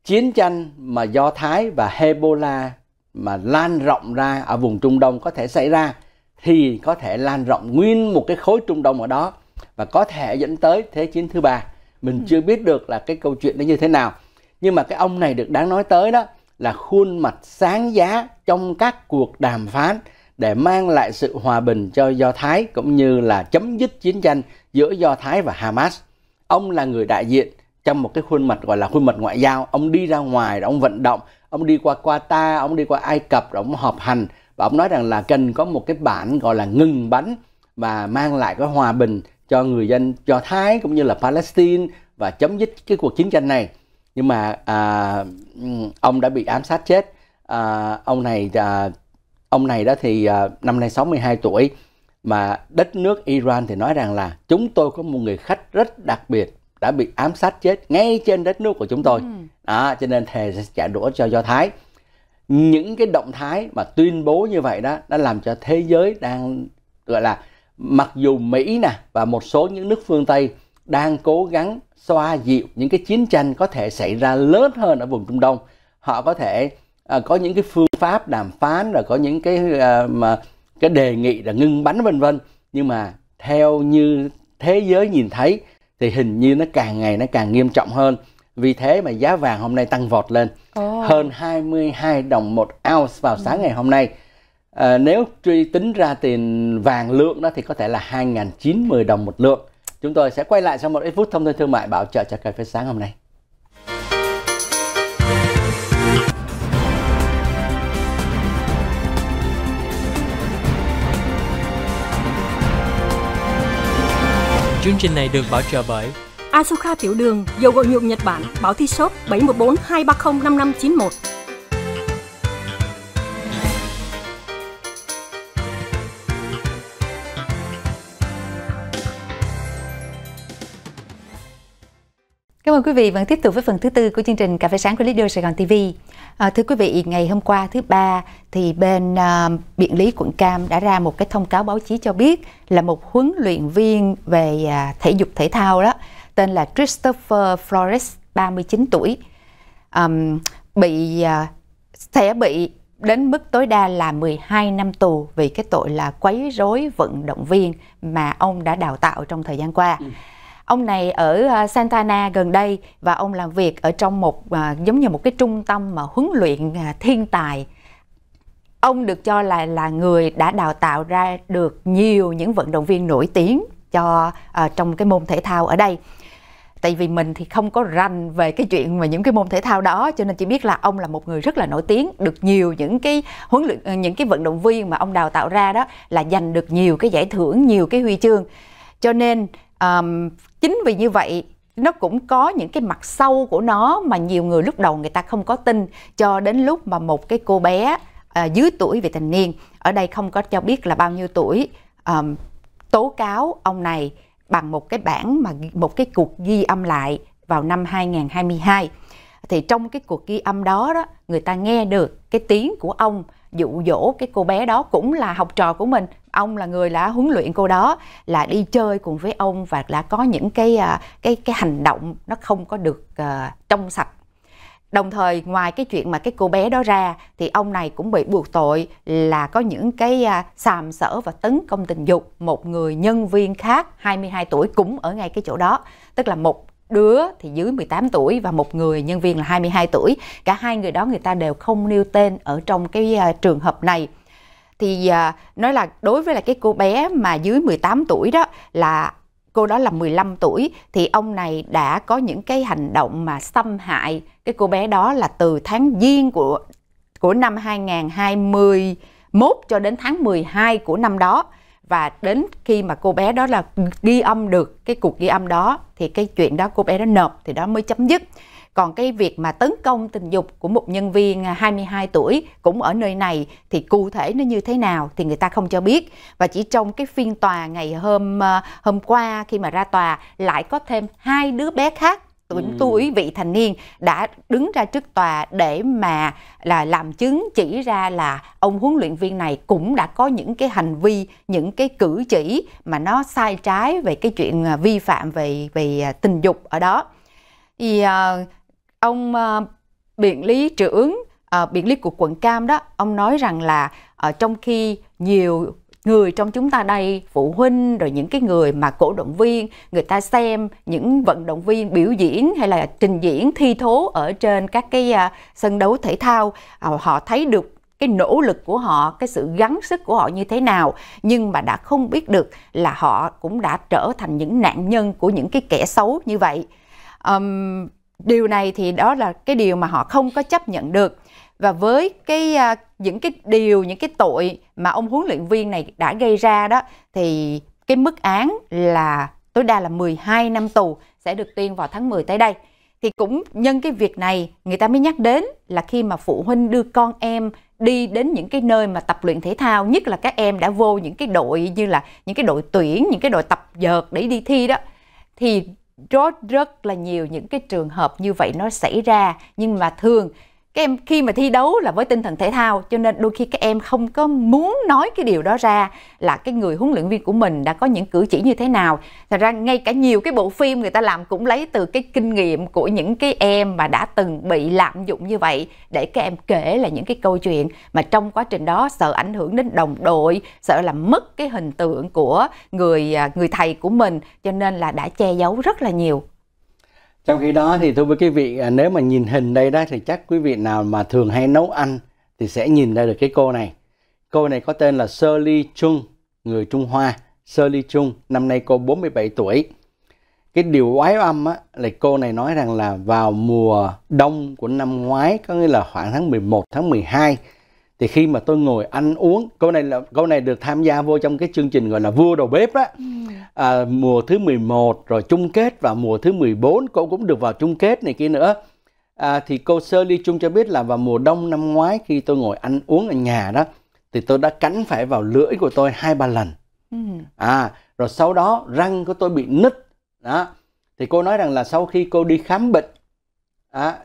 D: Chiến tranh mà Do Thái và Hezbollah mà lan rộng ra ở vùng Trung Đông có thể xảy ra thì có thể lan rộng nguyên một cái khối Trung Đông ở đó và có thể dẫn tới thế chiến thứ ba. Mình ừ. chưa biết được là cái câu chuyện đó như thế nào. Nhưng mà cái ông này được đáng nói tới đó là khuôn mặt sáng giá trong các cuộc đàm phán để mang lại sự hòa bình cho Do Thái cũng như là chấm dứt chiến tranh giữa Do Thái và Hamas. Ông là người đại diện trong một cái khuôn mặt gọi là khuôn mặt ngoại giao. Ông đi ra ngoài, ông vận động, ông đi qua Qatar, ông đi qua Ai Cập, rồi ông họp hành và ông nói rằng là cần có một cái bản gọi là ngừng bắn và mang lại cái hòa bình cho người dân Do Thái cũng như là Palestine và chấm dứt cái cuộc chiến tranh này nhưng mà à, ông đã bị ám sát chết. À, ông này à, ông này đó thì à, năm nay 62 tuổi. Mà đất nước Iran thì nói rằng là chúng tôi có một người khách rất đặc biệt đã bị ám sát chết ngay trên đất nước của chúng tôi. Ừ. đó cho nên thề sẽ trả đũa cho do thái. Những cái động thái mà tuyên bố như vậy đó đã làm cho thế giới đang gọi là mặc dù Mỹ nè và một số những nước phương Tây đang cố gắng xoa dịu những cái chiến tranh có thể xảy ra lớn hơn ở vùng Trung Đông. Họ có thể à, có những cái phương pháp đàm phán rồi có những cái à, mà cái đề nghị là ngưng bắn vân vân. Nhưng mà theo như thế giới nhìn thấy thì hình như nó càng ngày nó càng nghiêm trọng hơn. Vì thế mà giá vàng hôm nay tăng vọt lên. Oh. hơn 22 đồng một ounce vào sáng ngày hôm nay. À, nếu truy tính ra tiền vàng lượng đó thì có thể là 2.910 đồng một lượng Chúng tôi sẽ quay lại sau một ít phút thông tin thương mại bảo trợ cho cà phê sáng hôm nay.
A: Chương trình này được bảo trợ bởi
B: Asuka Tiểu Đường, dầu gội nhuộm Nhật Bản, bảo thi shop 714 230 5591.
C: Cảm ơn quý vị vẫn tiếp tục với phần thứ tư của chương trình Cà phê sáng của Leader Sài Gòn TV. À, thưa quý vị, ngày hôm qua thứ ba thì bên uh, Biện lý quận Cam đã ra một cái thông cáo báo chí cho biết là một huấn luyện viên về uh, thể dục thể thao đó tên là Christopher Flores, 39 tuổi, um, bị uh, sẽ bị đến mức tối đa là 12 năm tù vì cái tội là quấy rối vận động viên mà ông đã đào tạo trong thời gian qua. Ừ Ông này ở Santa Santana gần đây và ông làm việc ở trong một à, giống như một cái trung tâm mà huấn luyện à, thiên tài. Ông được cho là là người đã đào tạo ra được nhiều những vận động viên nổi tiếng cho uh, trong cái môn thể thao ở đây. Tại vì mình thì không có rành về cái chuyện mà những cái môn thể thao đó cho nên chỉ biết là ông là một người rất là nổi tiếng. Được nhiều những cái huấn luyện à, những cái vận động viên mà ông đào tạo ra đó là giành được nhiều cái giải thưởng nhiều cái huy chương. Cho nên um, chính vì như vậy nó cũng có những cái mặt sâu của nó mà nhiều người lúc đầu người ta không có tin cho đến lúc mà một cái cô bé à, dưới tuổi vị thành niên ở đây không có cho biết là bao nhiêu tuổi à, tố cáo ông này bằng một cái bản mà một cái cuộc ghi âm lại vào năm 2022 thì trong cái cuộc ghi âm đó đó người ta nghe được cái tiếng của ông dụ dỗ cái cô bé đó cũng là học trò của mình ông là người đã huấn luyện cô đó là đi chơi cùng với ông và đã có những cái à, cái cái hành động nó không có được uh, trong sạch Đồng thời ngoài cái chuyện mà cái cô bé đó ra thì ông này cũng bị buộc tội là có những cái uh, sàm sỡ và tấn công tình dục một người nhân viên khác 22 tuổi cũng ở ngay cái chỗ đó. Tức là một đứa thì dưới 18 tuổi và một người nhân viên là 22 tuổi. Cả hai người đó người ta đều không nêu tên ở trong cái uh, trường hợp này thì à, nói là đối với là cái cô bé mà dưới 18 tuổi đó, là cô đó là 15 tuổi, thì ông này đã có những cái hành động mà xâm hại cái cô bé đó là từ tháng Giêng của của năm 2021 cho đến tháng 12 của năm đó. Và đến khi mà cô bé đó là ghi âm được cái cuộc ghi âm đó, thì cái chuyện đó cô bé đó nộp thì đó mới chấm dứt còn cái việc mà tấn công tình dục của một nhân viên 22 tuổi cũng ở nơi này thì cụ thể nó như thế nào thì người ta không cho biết và chỉ trong cái phiên tòa ngày hôm ờ, hôm qua khi mà ra tòa lại có thêm hai đứa bé khác tuổi ừ. tuổi vị thành niên đã đứng ra trước tòa để mà là làm chứng chỉ ra là ông huấn luyện viên này cũng đã có những cái hành vi những cái cử chỉ mà nó sai trái về cái chuyện à, vi phạm về về à, tình dục ở đó thì uh, ông uh, biện lý trưởng uh, ờ, biện lý của quận Cam đó ông nói rằng là uh, trong khi nhiều người trong chúng ta đây phụ huynh rồi những cái người mà cổ động viên người ta xem những vận động viên biểu diễn hay là trình diễn thi thố ở trên các cái uh, sân đấu thể thao uh, họ thấy được cái nỗ lực của họ cái sự gắng sức của họ như thế nào. Nhưng mà đã không biết được là họ cũng đã trở thành những nạn nhân của những cái kẻ xấu như vậy. Um, điều này thì đó là cái điều mà họ không có chấp nhận được và với cái à, những cái điều những cái tội mà ông huấn luyện viên này đã gây ra đó thì cái mức án là tối đa là 12 năm tù sẽ được tuyên vào tháng 10 tới đây. Thì cũng nhân cái việc này người ta mới nhắc đến là khi mà phụ huynh đưa con em đi đến những cái nơi mà tập luyện thể thao, nhất là các em đã vô những cái đội như là những cái đội tuyển, những cái đội tập dợt để đi thi đó thì rất rất là nhiều những cái trường hợp như vậy nó xảy ra, nhưng mà thường các em khi mà thi đấu là với tinh thần thể thao, cho nên đôi khi các em không có muốn nói cái điều đó ra là cái người huấn luyện viên của mình đã có những cử chỉ như thế nào. Thật ra ngay cả nhiều cái bộ phim người ta làm cũng lấy từ cái kinh nghiệm của những cái em mà đã từng bị lạm dụng như vậy để các em kể là những cái câu chuyện mà trong quá trình đó sợ ảnh hưởng đến đồng đội, sợ làm mất cái hình tượng của người à, người thầy của mình, cho nên là đã che giấu rất là nhiều
D: trong khi đó thì thưa với quý vị à, nếu mà nhìn hình đây đó thì chắc quý vị nào mà thường hay nấu ăn thì sẽ nhìn ra được cái cô này. Cô này có tên là Sơ Ly Trung, người Trung Hoa. Sơ Ly Trung, năm nay cô 47 tuổi. Cái điều oái âm á, là cô này nói rằng là vào mùa đông của năm ngoái, có nghĩa là khoảng tháng 11 tháng 12 thì khi mà tôi ngồi ăn uống câu này là câu này được tham gia vô trong cái chương trình gọi là vua đầu bếp á ừ. à, mùa thứ 11 rồi chung kết và mùa thứ 14 cô cũng được vào chung kết này kia nữa. À, thì cô sơ ly chung cho biết là vào mùa đông năm ngoái khi tôi ngồi ăn uống ở nhà đó thì tôi đã cắn phải vào lưỡi của tôi hai ba lần. Ừ. à rồi sau đó răng của tôi bị nứt. Đó. Thì cô nói rằng là sau khi cô đi khám bệnh à,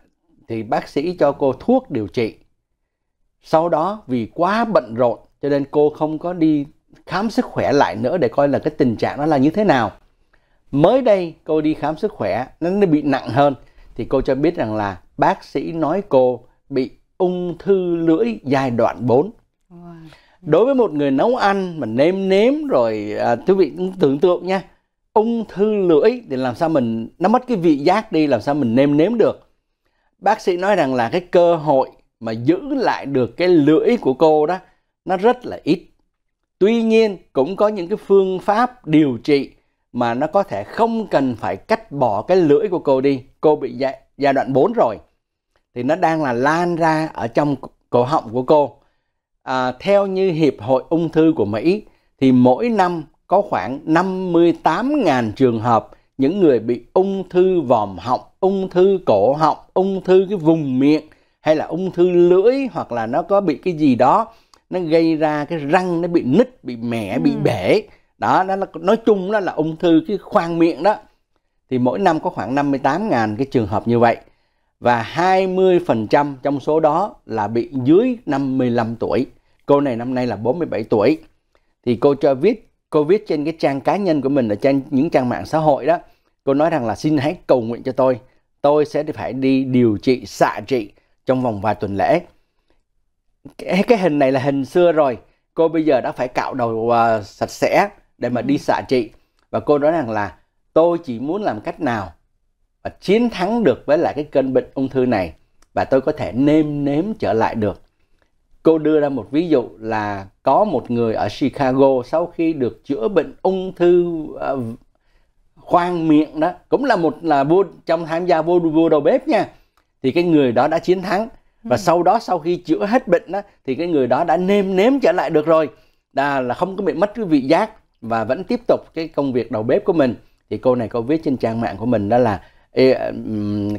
D: thì bác sĩ cho cô thuốc điều trị sau đó vì quá bận rộn cho nên cô không có đi khám sức khỏe lại nữa để coi là cái tình trạng nó là như thế nào. Mới đây cô đi khám sức khỏe nó bị nặng hơn thì cô cho biết rằng là bác sĩ nói cô bị ung thư lưỡi giai đoạn 4. Đối với một người nấu ăn mà nêm nếm rồi à, quý vị tưởng tượng nha ung thư lưỡi thì làm sao mình nó mất cái vị giác đi làm sao mình nêm nếm được bác sĩ nói rằng là cái cơ hội mà giữ lại được cái lưỡi của cô đó nó rất là ít. Tuy nhiên cũng có những cái phương pháp điều trị mà nó có thể không cần phải cắt bỏ cái lưỡi của cô đi. Cô bị giai, giai đoạn 4 rồi. Thì nó đang là lan ra ở trong cổ họng của cô. À, theo như Hiệp hội Ung thư của Mỹ thì mỗi năm có khoảng 58.000 trường hợp những người bị ung thư vòm họng, ung thư cổ họng, ung thư cái vùng miệng hay là ung thư lưỡi hoặc là nó có bị cái gì đó nó gây ra cái răng nó bị nứt bị mẻ ừ. bị bể đó nó nói chung đó là ung thư cái khoang miệng đó thì mỗi năm có khoảng 58.000 cái trường hợp như vậy và 20% trong số đó là bị dưới 55 tuổi. Cô này năm nay là 47 tuổi. Thì cô cho viết cô viết trên cái trang cá nhân của mình ở trên những trang mạng xã hội đó. Cô nói rằng là xin hãy cầu nguyện cho tôi. Tôi sẽ phải đi điều trị xạ trị trong vòng vài tuần lễ. Cái, cái hình này là hình xưa rồi. Cô bây giờ đã phải cạo đầu uh, sạch sẽ để mà đi ừ. xạ trị. Và cô nói rằng là tôi chỉ muốn làm cách nào và chiến thắng được với lại cái cơn bệnh ung thư này và tôi có thể nêm nếm trở lại được. Cô đưa ra một ví dụ là có một người ở Chicago sau khi được chữa bệnh ung thư uh, khoang miệng đó cũng là một là vua trong tham gia vua vua đầu bếp nha thì cái người đó đã chiến thắng. Và ừ. sau đó sau khi chữa hết bệnh đó thì cái người đó đã nêm nếm trở lại được rồi. Là là không có bị mất cái vị giác và vẫn tiếp tục cái công việc đầu bếp của mình. Thì cô này cô viết trên trang mạng của mình đó là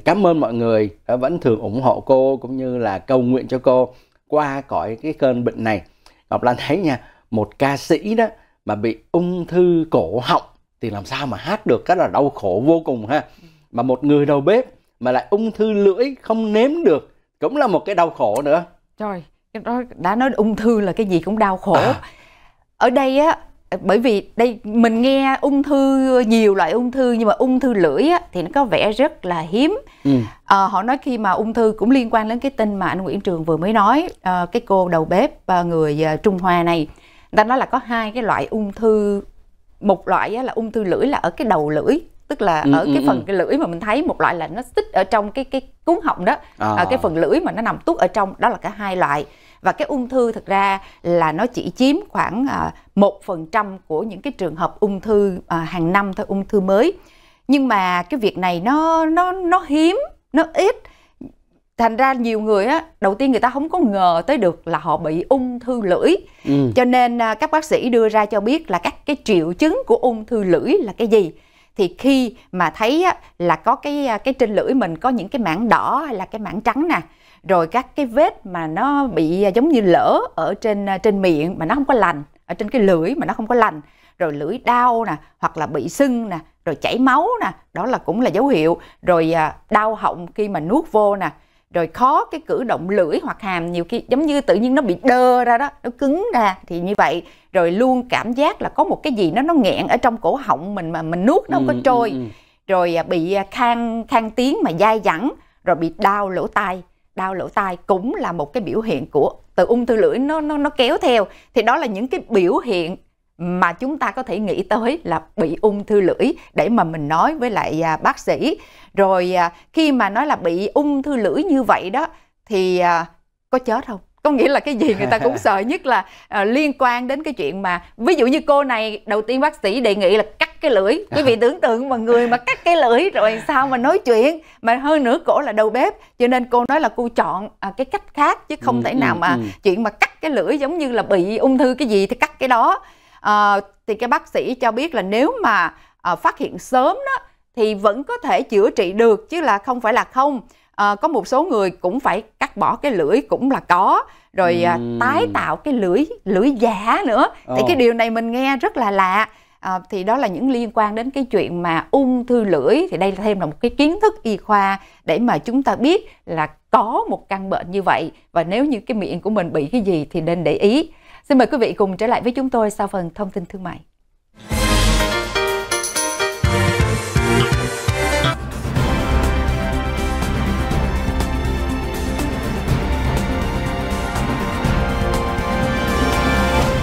D: cảm ơn mọi người đã vẫn thường ủng hộ cô cũng như là cầu nguyện cho cô qua cõi cái cơn bệnh này. Ngọc Lan thấy nha một ca sĩ đó mà bị ung thư cổ họng thì làm sao mà hát được? Rất là đau khổ vô cùng ha. Mà một người đầu bếp mà lại ung thư lưỡi không nếm được cũng là một cái đau khổ nữa
C: Trời, cái đó đã nói ung thư là cái gì cũng đau khổ.
D: À.
C: Ở đây á bởi vì đây mình nghe ung thư nhiều loại ung thư nhưng mà ung thư lưỡi á, thì nó có vẻ rất là hiếm.
D: ừ.
C: Ờ, họ nói khi mà ung thư cũng liên quan đến cái tin mà anh Nguyễn Trường vừa mới nói ờ, cái cô đầu bếp ờ, người Trung Hoa này người ta nói là có hai cái loại ung thư một loại á là ung thư lưỡi là ở cái đầu lưỡi tức là
D: Ừ,
C: ở
D: ừ,
C: cái phần
D: ừ.
C: cái lưỡi mà mình thấy một loại là nó xích ở trong cái cái cuốn họng đó
D: À.
C: Ờ, cái phần lưỡi mà nó nằm tuốt ở trong đó là cả hai loại và cái ung thư thực ra là nó chỉ chiếm khoảng à, một phần trăm của những cái trường hợp ung thư à, hàng năm thôi ung thư mới nhưng mà cái việc này nó nó nó hiếm nó ít thành ra nhiều người á đầu tiên người ta không có ngờ tới được là họ bị ung thư lưỡi
D: Ừ.
C: cho nên à, các bác sĩ đưa ra cho biết là các cái triệu chứng của ung thư lưỡi là cái gì thì khi mà thấy á, là có cái à, cái trên lưỡi mình có những cái mảng đỏ hay là cái mảng trắng nè rồi các cái vết mà nó bị à, giống như lỡ ở trên à, trên miệng mà nó không có lành ở trên cái lưỡi mà nó không có lành rồi lưỡi đau nè hoặc là bị sưng nè rồi chảy máu nè đó là cũng là dấu hiệu. Rồi đau họng khi mà nuốt vô nè rồi khó cái cử động lưỡi hoặc hàm nhiều khi giống như tự nhiên nó bị đơ ra đó nó cứng ra thì như vậy. Rồi luôn cảm giác là có một cái gì nó nó nghẹn ở trong cổ họng mình mà mình nuốt nó không có
D: Ừ,
C: trôi.
D: ừ, ừ.
C: rồi à, bị à, khang khang tiếng mà dai dẳng rồi bị đau lỗ tai. Đau lỗ tai cũng là một cái biểu hiện của từ ung thư lưỡi nó nó nó kéo theo. Thì đó là những cái biểu hiện mà chúng ta có thể nghĩ tới là bị ung thư lưỡi để mà mình nói với lại à, bác sĩ. Rồi à, khi mà nói là bị ung thư lưỡi như vậy đó thì à, có chết không? Có nghĩa là cái gì người ta cũng sợ nhất là liên quan đến cái chuyện mà ví dụ như cô này đầu tiên bác sĩ đề nghị là cắt cái lưỡi. Quý vị tưởng tượng mà người mà cắt cái lưỡi rồi sao mà nói chuyện mà hơn nữa cổ là đầu bếp. Cho nên cô nói là cô chọn cái cách khác chứ không
D: Ừ,
C: thể nào
D: ừ,
C: mà
D: ừ.
C: chuyện mà cắt cái lưỡi giống như là bị ung thư cái gì thì cắt cái đó Ờ, thì cái bác sĩ cho biết là nếu mà à, phát hiện sớm đó thì vẫn có thể chữa trị được chứ là không phải là không. Ờ, có một số người cũng phải cắt bỏ cái lưỡi cũng là có rồi à, tái tạo cái lưỡi lưỡi giả nữa. Thì
D: Ồ.
C: cái điều này mình nghe rất là lạ. À, thì đó là những liên quan đến cái chuyện mà ung thư lưỡi. Thì đây là thêm là một cái kiến thức y khoa để mà chúng ta biết là có một căn bệnh như vậy. Và nếu như cái miệng của mình bị cái gì thì nên để ý xin mời quý vị cùng trở lại với chúng tôi sau phần thông tin thương mại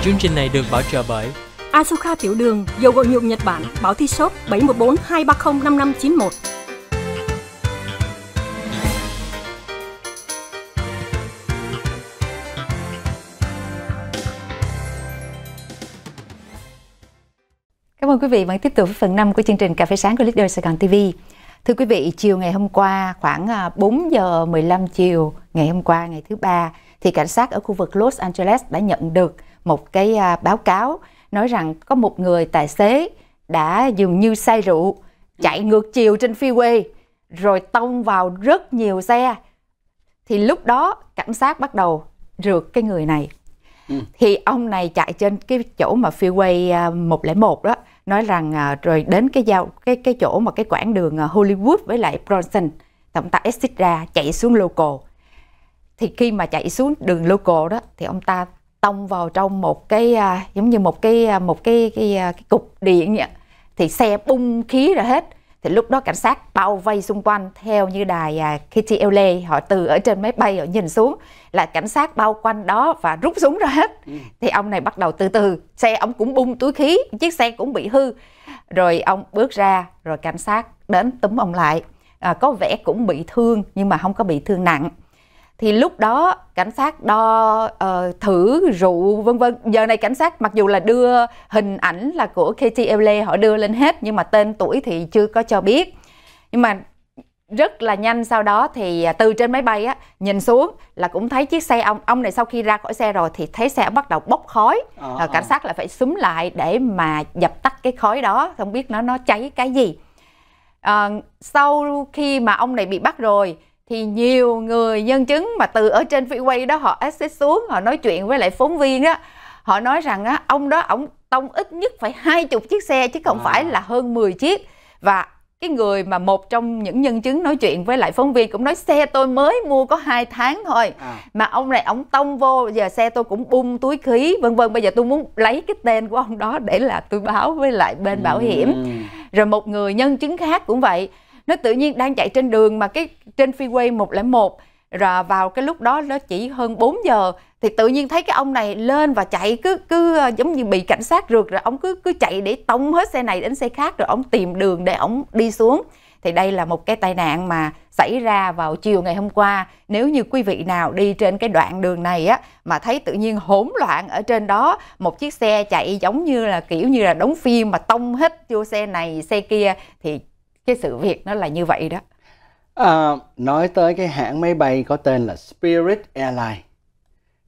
A: Chương trình này được bảo trợ bởi
B: Asuka tiểu đường, dầu gội nhuộm Nhật Bản, bảo thi shop 714 230 5591.
C: Cảm ơn quý vị vẫn tiếp tục với phần 5 của chương trình Cà phê sáng của Leader Sài Gòn TV. Thưa quý vị, chiều ngày hôm qua khoảng à, 4 giờ 15 chiều ngày hôm qua ngày thứ ba thì cảnh sát ở khu vực Los Angeles đã nhận được một cái à, báo cáo nói rằng có một người tài xế đã dường như say rượu chạy ngược chiều trên freeway rồi tông vào rất nhiều xe. Thì lúc đó cảnh sát bắt đầu rượt cái người này thì ông này chạy trên cái chỗ mà freeway à, 101 đó nói rằng à, rồi đến cái giao cái cái chỗ mà cái quãng đường à, Hollywood với lại Bronson tổng ta exit ra chạy xuống local thì khi mà chạy xuống đường local đó thì ông ta tông vào trong một cái à, giống như một cái à, một cái cái, cái, cái cục điện vậy. thì xe bung khí ra hết thì lúc đó cảnh sát bao vây xung quanh theo như đài à, KTLA họ từ ở trên máy bay họ nhìn xuống là cảnh sát bao quanh đó và rút súng ra hết. Thì ông này bắt đầu từ từ xe ông cũng bung túi khí chiếc xe cũng bị hư. Rồi ông bước ra rồi cảnh sát đến túm ông lại. À, có vẻ cũng bị thương nhưng mà không có bị thương nặng thì lúc đó cảnh sát đo ờ, thử rượu vân vân. Giờ này cảnh sát mặc dù là đưa hình ảnh là của KTLA họ đưa lên hết nhưng mà tên tuổi thì chưa có cho biết. Nhưng mà rất là nhanh sau đó thì à, từ trên máy bay á nhìn xuống là cũng thấy chiếc xe ông ông này sau khi ra khỏi xe rồi thì thấy xe bắt đầu bốc khói.
D: Ờ,
C: à, cảnh sát lại phải xúm lại để mà dập tắt cái khói đó không biết nó nó cháy cái gì. À, sau khi mà ông này bị bắt rồi thì nhiều người nhân chứng mà từ ở trên freeway đó họ exit xuống họ nói chuyện với lại phóng viên á họ nói rằng á ông đó ông tông ít nhất phải hai chục chiếc xe chứ không
D: Wow.
C: phải là hơn 10 chiếc và cái người mà một trong những nhân chứng nói chuyện với lại phóng viên cũng nói xe tôi mới mua có hai tháng thôi
D: À.
C: mà ông này ông tông vô giờ xe tôi cũng bung túi khí vân vân bây giờ tôi muốn lấy cái tên của ông đó để là tôi báo với lại bên bảo hiểm rồi một người nhân chứng khác cũng vậy nó tự nhiên đang chạy trên đường mà cái trên freeway 101 rồi vào cái lúc đó, nó chỉ hơn 4 giờ, thì tự nhiên thấy cái ông này lên và chạy, cứ cứ ờ, giống như bị cảnh sát rượt, rồi ông cứ cứ chạy để tông hết xe này đến xe khác, rồi ông tìm đường để ông đi xuống. Thì đây là một cái tai nạn mà xảy ra vào chiều ngày hôm qua. Nếu như quý vị nào đi trên cái đoạn đường này á, mà thấy tự nhiên hỗn loạn ở trên đó, một chiếc xe chạy giống như là kiểu như là đóng phim mà tông hết vô xe này, xe kia, thì cái sự việc nó là như vậy đó.
D: À, nói tới cái hãng máy bay có tên là Spirit Airlines.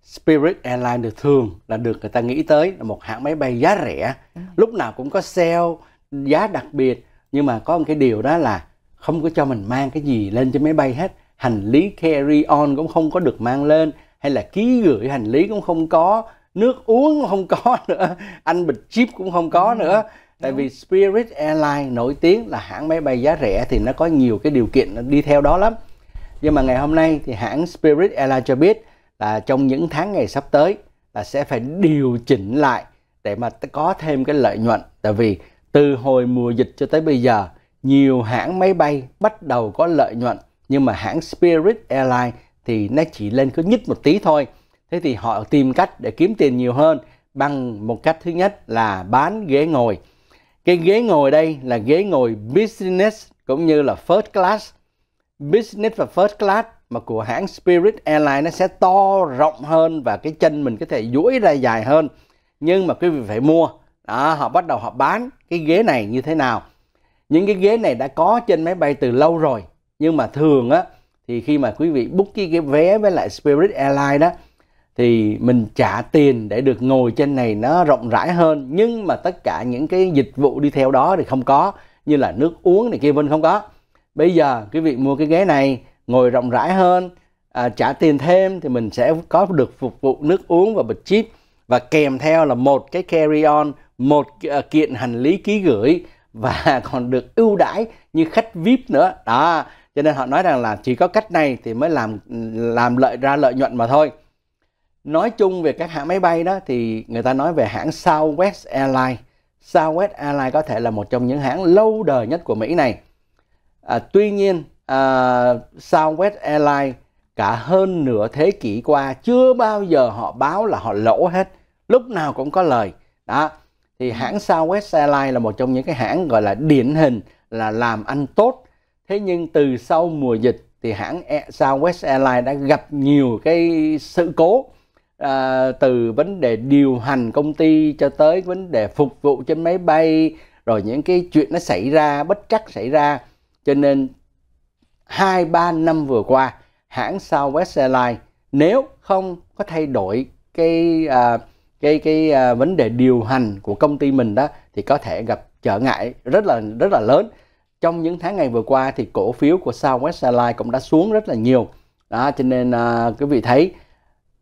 D: Spirit Airlines được thường là được người ta nghĩ tới là một hãng máy bay giá rẻ. Lúc nào cũng có sale, giá đặc biệt. Nhưng mà có một cái điều đó là không có cho mình mang cái gì lên trên máy bay hết. Hành lý carry on cũng không có được mang lên. Hay là ký gửi hành lý cũng không có. Nước uống cũng không có nữa. Ăn bịch chip cũng không có nữa. Tại vì Spirit Airlines nổi tiếng là hãng máy bay giá rẻ thì nó có nhiều cái điều kiện đi theo đó lắm. Nhưng mà ngày hôm nay thì hãng Spirit Airlines cho biết là trong những tháng ngày sắp tới là sẽ phải điều chỉnh lại để mà có thêm cái lợi nhuận. Tại vì từ hồi mùa dịch cho tới bây giờ, nhiều hãng máy bay bắt đầu có lợi nhuận. Nhưng mà hãng Spirit Airlines thì nó chỉ lên có nhích một tí thôi. Thế thì họ tìm cách để kiếm tiền nhiều hơn bằng một cách thứ nhất là bán ghế ngồi. Cái ghế ngồi đây là ghế ngồi business cũng như là first class. Business và first class mà của hãng Spirit Airlines nó sẽ to rộng hơn và cái chân mình có thể duỗi ra dài hơn. Nhưng mà quý vị phải mua. Đó, họ bắt đầu họ bán cái ghế này như thế nào. Những cái ghế này đã có trên máy bay từ lâu rồi. Nhưng mà thường á thì khi mà quý vị book cái, cái vé với lại Spirit Airlines đó thì mình trả tiền để được ngồi trên này nó rộng rãi hơn. Nhưng mà tất cả những cái dịch vụ đi theo đó thì không có như là nước uống này kia vân không có. Bây giờ quý vị mua cái ghế này ngồi rộng rãi hơn à, trả tiền thêm thì mình sẽ có được phục vụ nước uống và bịch chip. Và kèm theo là một cái carry on một à, kiện hành lý ký gửi và còn được ưu đãi như khách vip nữa. Đó cho nên họ nói rằng là chỉ có cách này thì mới làm làm lợi ra lợi nhuận mà thôi nói chung về các hãng máy bay đó thì người ta nói về hãng Southwest Airlines. Southwest Airlines có thể là một trong những hãng lâu đời nhất của Mỹ này. À, tuy nhiên, à, Southwest Airlines cả hơn nửa thế kỷ qua chưa bao giờ họ báo là họ lỗ hết. Lúc nào cũng có lời. Đó. Thì hãng Southwest Airlines là một trong những cái hãng gọi là điển hình là làm ăn tốt. Thế nhưng từ sau mùa dịch thì hãng Southwest Airlines đã gặp nhiều cái sự cố à, từ vấn đề điều hành công ty cho tới vấn đề phục vụ trên máy bay rồi những cái chuyện nó xảy ra bất trắc xảy ra. Cho nên hai ba năm vừa qua hãng Southwest Airlines nếu không có thay đổi cái à, cái cái à, vấn đề điều hành của công ty mình đó thì có thể gặp trở ngại rất là rất là lớn. Trong những tháng ngày vừa qua thì cổ phiếu của Southwest Airlines cũng đã xuống rất là nhiều. Đó cho nên à, quý vị thấy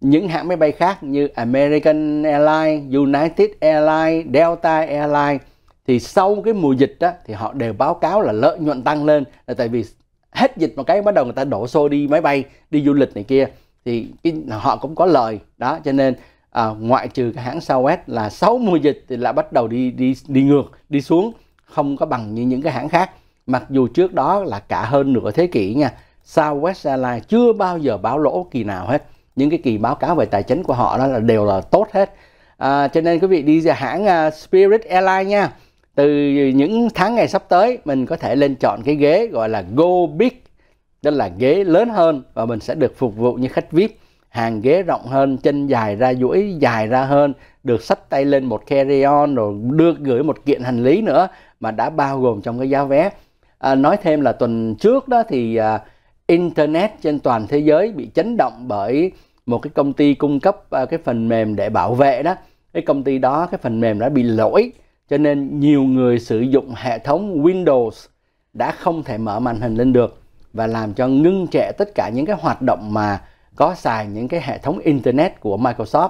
D: những hãng máy bay khác như American Airlines, United Airlines, Delta Airlines thì sau cái mùa dịch đó thì họ đều báo cáo là lợi nhuận tăng lên. Là tại vì hết dịch một cái bắt đầu người ta đổ xô đi máy bay đi du lịch này kia. Thì cái, họ cũng có lời. Đó cho nên à, ngoại trừ cái hãng Southwest là sau mùa dịch thì lại bắt đầu đi đi đi ngược đi xuống. Không có bằng như những cái hãng khác. Mặc dù trước đó là cả hơn nửa thế kỷ nha Southwest Airlines chưa bao giờ báo lỗ kỳ nào hết những cái kỳ báo cáo về tài chính của họ đó là đều là tốt hết. À, cho nên quý vị đi ra hãng uh, Spirit Airlines nha. Từ những tháng ngày sắp tới mình có thể lên chọn cái ghế gọi là Go Big tức là ghế lớn hơn và mình sẽ được phục vụ như khách VIP hàng ghế rộng hơn chân dài ra duỗi dài ra hơn được sách tay lên một carry on rồi đưa gửi một kiện hành lý nữa mà đã bao gồm trong cái giá vé. À, nói thêm là tuần trước đó thì à, internet trên toàn thế giới bị chấn động bởi một cái công ty cung cấp à, cái phần mềm để bảo vệ đó. Cái công ty đó, cái phần mềm đã bị lỗi, cho nên nhiều người sử dụng hệ thống Windows đã không thể mở màn hình lên được và làm cho ngưng trệ tất cả những cái hoạt động mà có xài những cái hệ thống internet của Microsoft.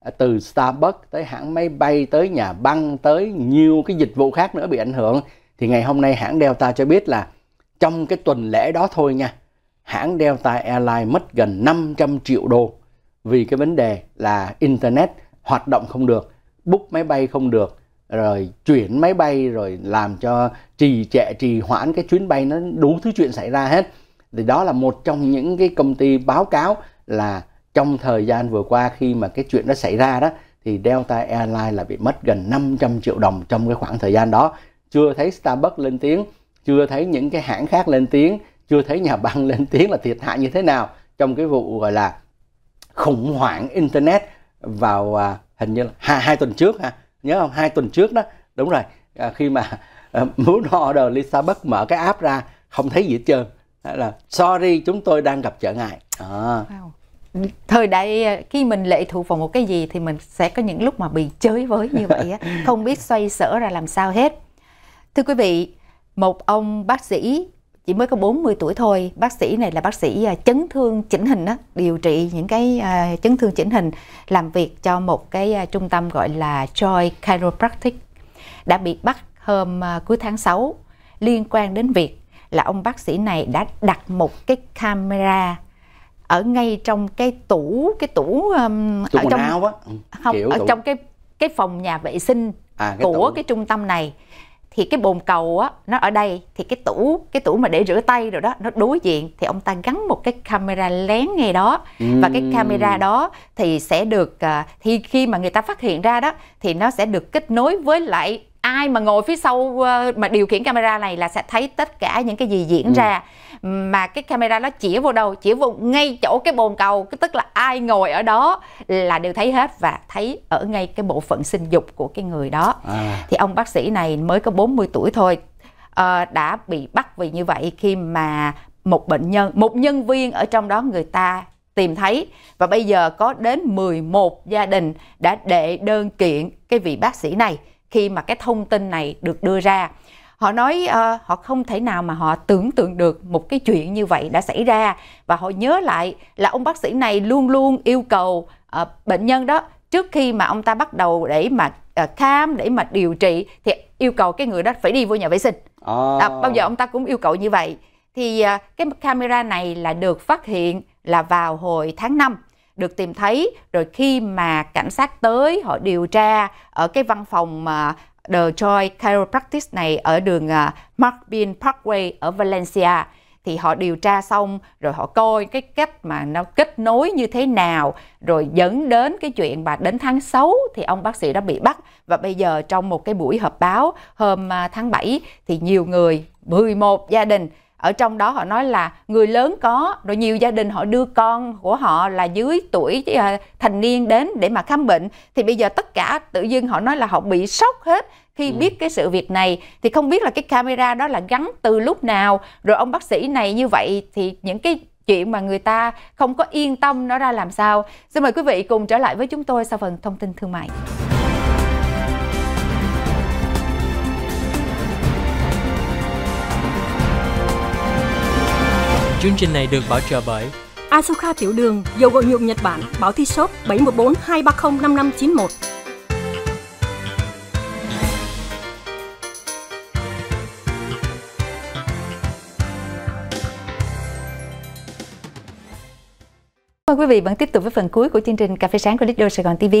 D: À, từ Starbucks tới hãng máy bay, tới nhà băng, tới nhiều cái dịch vụ khác nữa bị ảnh hưởng. Thì ngày hôm nay hãng Delta cho biết là trong cái tuần lễ đó thôi nha hãng Delta Airlines mất gần 500 triệu đô vì cái vấn đề là internet hoạt động không được, book máy bay không được, rồi chuyển máy bay, rồi làm cho trì trệ, trì hoãn cái chuyến bay, nó đủ thứ chuyện xảy ra hết. Thì đó là một trong những cái công ty báo cáo là trong thời gian vừa qua khi mà cái chuyện đó xảy ra đó, thì Delta Airlines là bị mất gần 500 triệu đồng trong cái khoảng thời gian đó. Chưa thấy Starbucks lên tiếng, chưa thấy những cái hãng khác lên tiếng chưa thấy nhà băng lên tiếng là thiệt hại như thế nào trong cái vụ gọi là khủng hoảng internet vào à, hình như là hai, hai tuần trước ha nhớ không? Hai tuần trước đó. Đúng rồi. À, khi mà à, muốn order Lisa Starbucks mở cái app ra không thấy gì hết trơn. Là sorry chúng tôi đang gặp trở ngại. À.
C: wow. Thời đại khi mình lệ thuộc vào một cái gì thì mình sẽ có những lúc mà bị chơi với như vậy á. Không biết xoay sở ra làm sao hết. Thưa quý vị một ông bác sĩ chỉ mới có 40 tuổi thôi. Bác sĩ này là bác sĩ à, chấn thương chỉnh hình đó điều trị những cái uh, chấn thương chỉnh hình làm việc cho một cái uh, trung tâm gọi là Joy Chiropractic đã bị bắt hôm cuối tháng 6 liên quan đến việc là ông bác sĩ này đã đặt một cái camera ở ngay trong cái tủ cái tủ um,
D: tủ
C: ở trong
D: áo á.
C: Không
D: kiểu
C: ở
D: tủ-
C: trong cái cái phòng nhà vệ sinh
D: à, cái
C: của
D: tủ.
C: cái trung tâm này thì cái bồn cầu á nó ở đây thì cái tủ cái tủ mà để rửa tay rồi đó nó đối diện thì ông ta gắn một cái camera lén ngay đó. Và cái camera đó thì sẽ được à, thì khi mà người ta phát hiện ra đó thì nó sẽ được kết nối với lại ai mà ngồi phía sau à, mà điều khiển camera này là sẽ thấy tất cả những cái gì diễn
D: Ừ.
C: ra mà cái camera nó chỉ vào đâu chỉ vào ngay chỗ cái bồn cầu tức là ai ngồi ở đó là đều thấy hết và thấy ở ngay cái bộ phận sinh dục của cái người đó.
D: À,
C: thì ông bác sĩ này mới có 40 tuổi thôi ờ, đã bị bắt vì như vậy khi mà một bệnh nhân một nhân viên ở trong đó người ta tìm thấy. Và bây giờ có đến 11 gia đình đã đệ đơn kiện cái vị bác sĩ này khi mà cái thông tin này được đưa ra họ nói ờ, họ không thể nào mà họ tưởng tượng được một cái chuyện như vậy đã xảy ra. Và họ nhớ lại là ông bác sĩ này luôn luôn yêu cầu ờ, bệnh nhân đó trước khi mà ông ta bắt đầu để mà ờ, khám để mà điều trị thì yêu cầu cái người đó phải đi vô nhà vệ sinh.
D: À,
C: à, bao giờ ông ta cũng yêu cầu như vậy. Thì à, cái camera này là được phát hiện là vào hồi tháng 5 được tìm thấy. Rồi khi mà cảnh sát tới họ điều tra ở cái văn phòng mà The Joy Chiropractic này ở đường à, Mark Bean Parkway ở Valencia. Thì họ điều tra xong, rồi họ coi cái cách mà nó kết nối như thế nào, rồi dẫn đến cái chuyện mà đến tháng 6 thì ông bác sĩ đã bị bắt. Và bây giờ trong một cái buổi họp báo hôm à, tháng 7 thì nhiều người 11 gia đình ở trong đó họ nói là người lớn có rồi nhiều gia đình họ đưa con của họ là dưới tuổi à, thành niên đến để mà khám bệnh. Thì bây giờ tất cả tự dưng họ nói là họ bị sốc hết khi biết cái sự việc này. Thì không biết là cái camera đó là gắn từ lúc nào. Rồi ông bác sĩ này như vậy thì những cái chuyện mà người ta không có yên tâm nó ra làm sao. Xin mời quý vị cùng trở lại với chúng tôi sau phần thông tin thương mại
A: Chương trình này được bảo trợ bởi
B: Asuka tiểu đường, dầu gội nhuộm Nhật Bản, báo thi shop 714 230 5591.
C: Mời quý vị vẫn tiếp tục với phần cuối của chương trình Cà phê sáng của Lido Sài Gòn TV.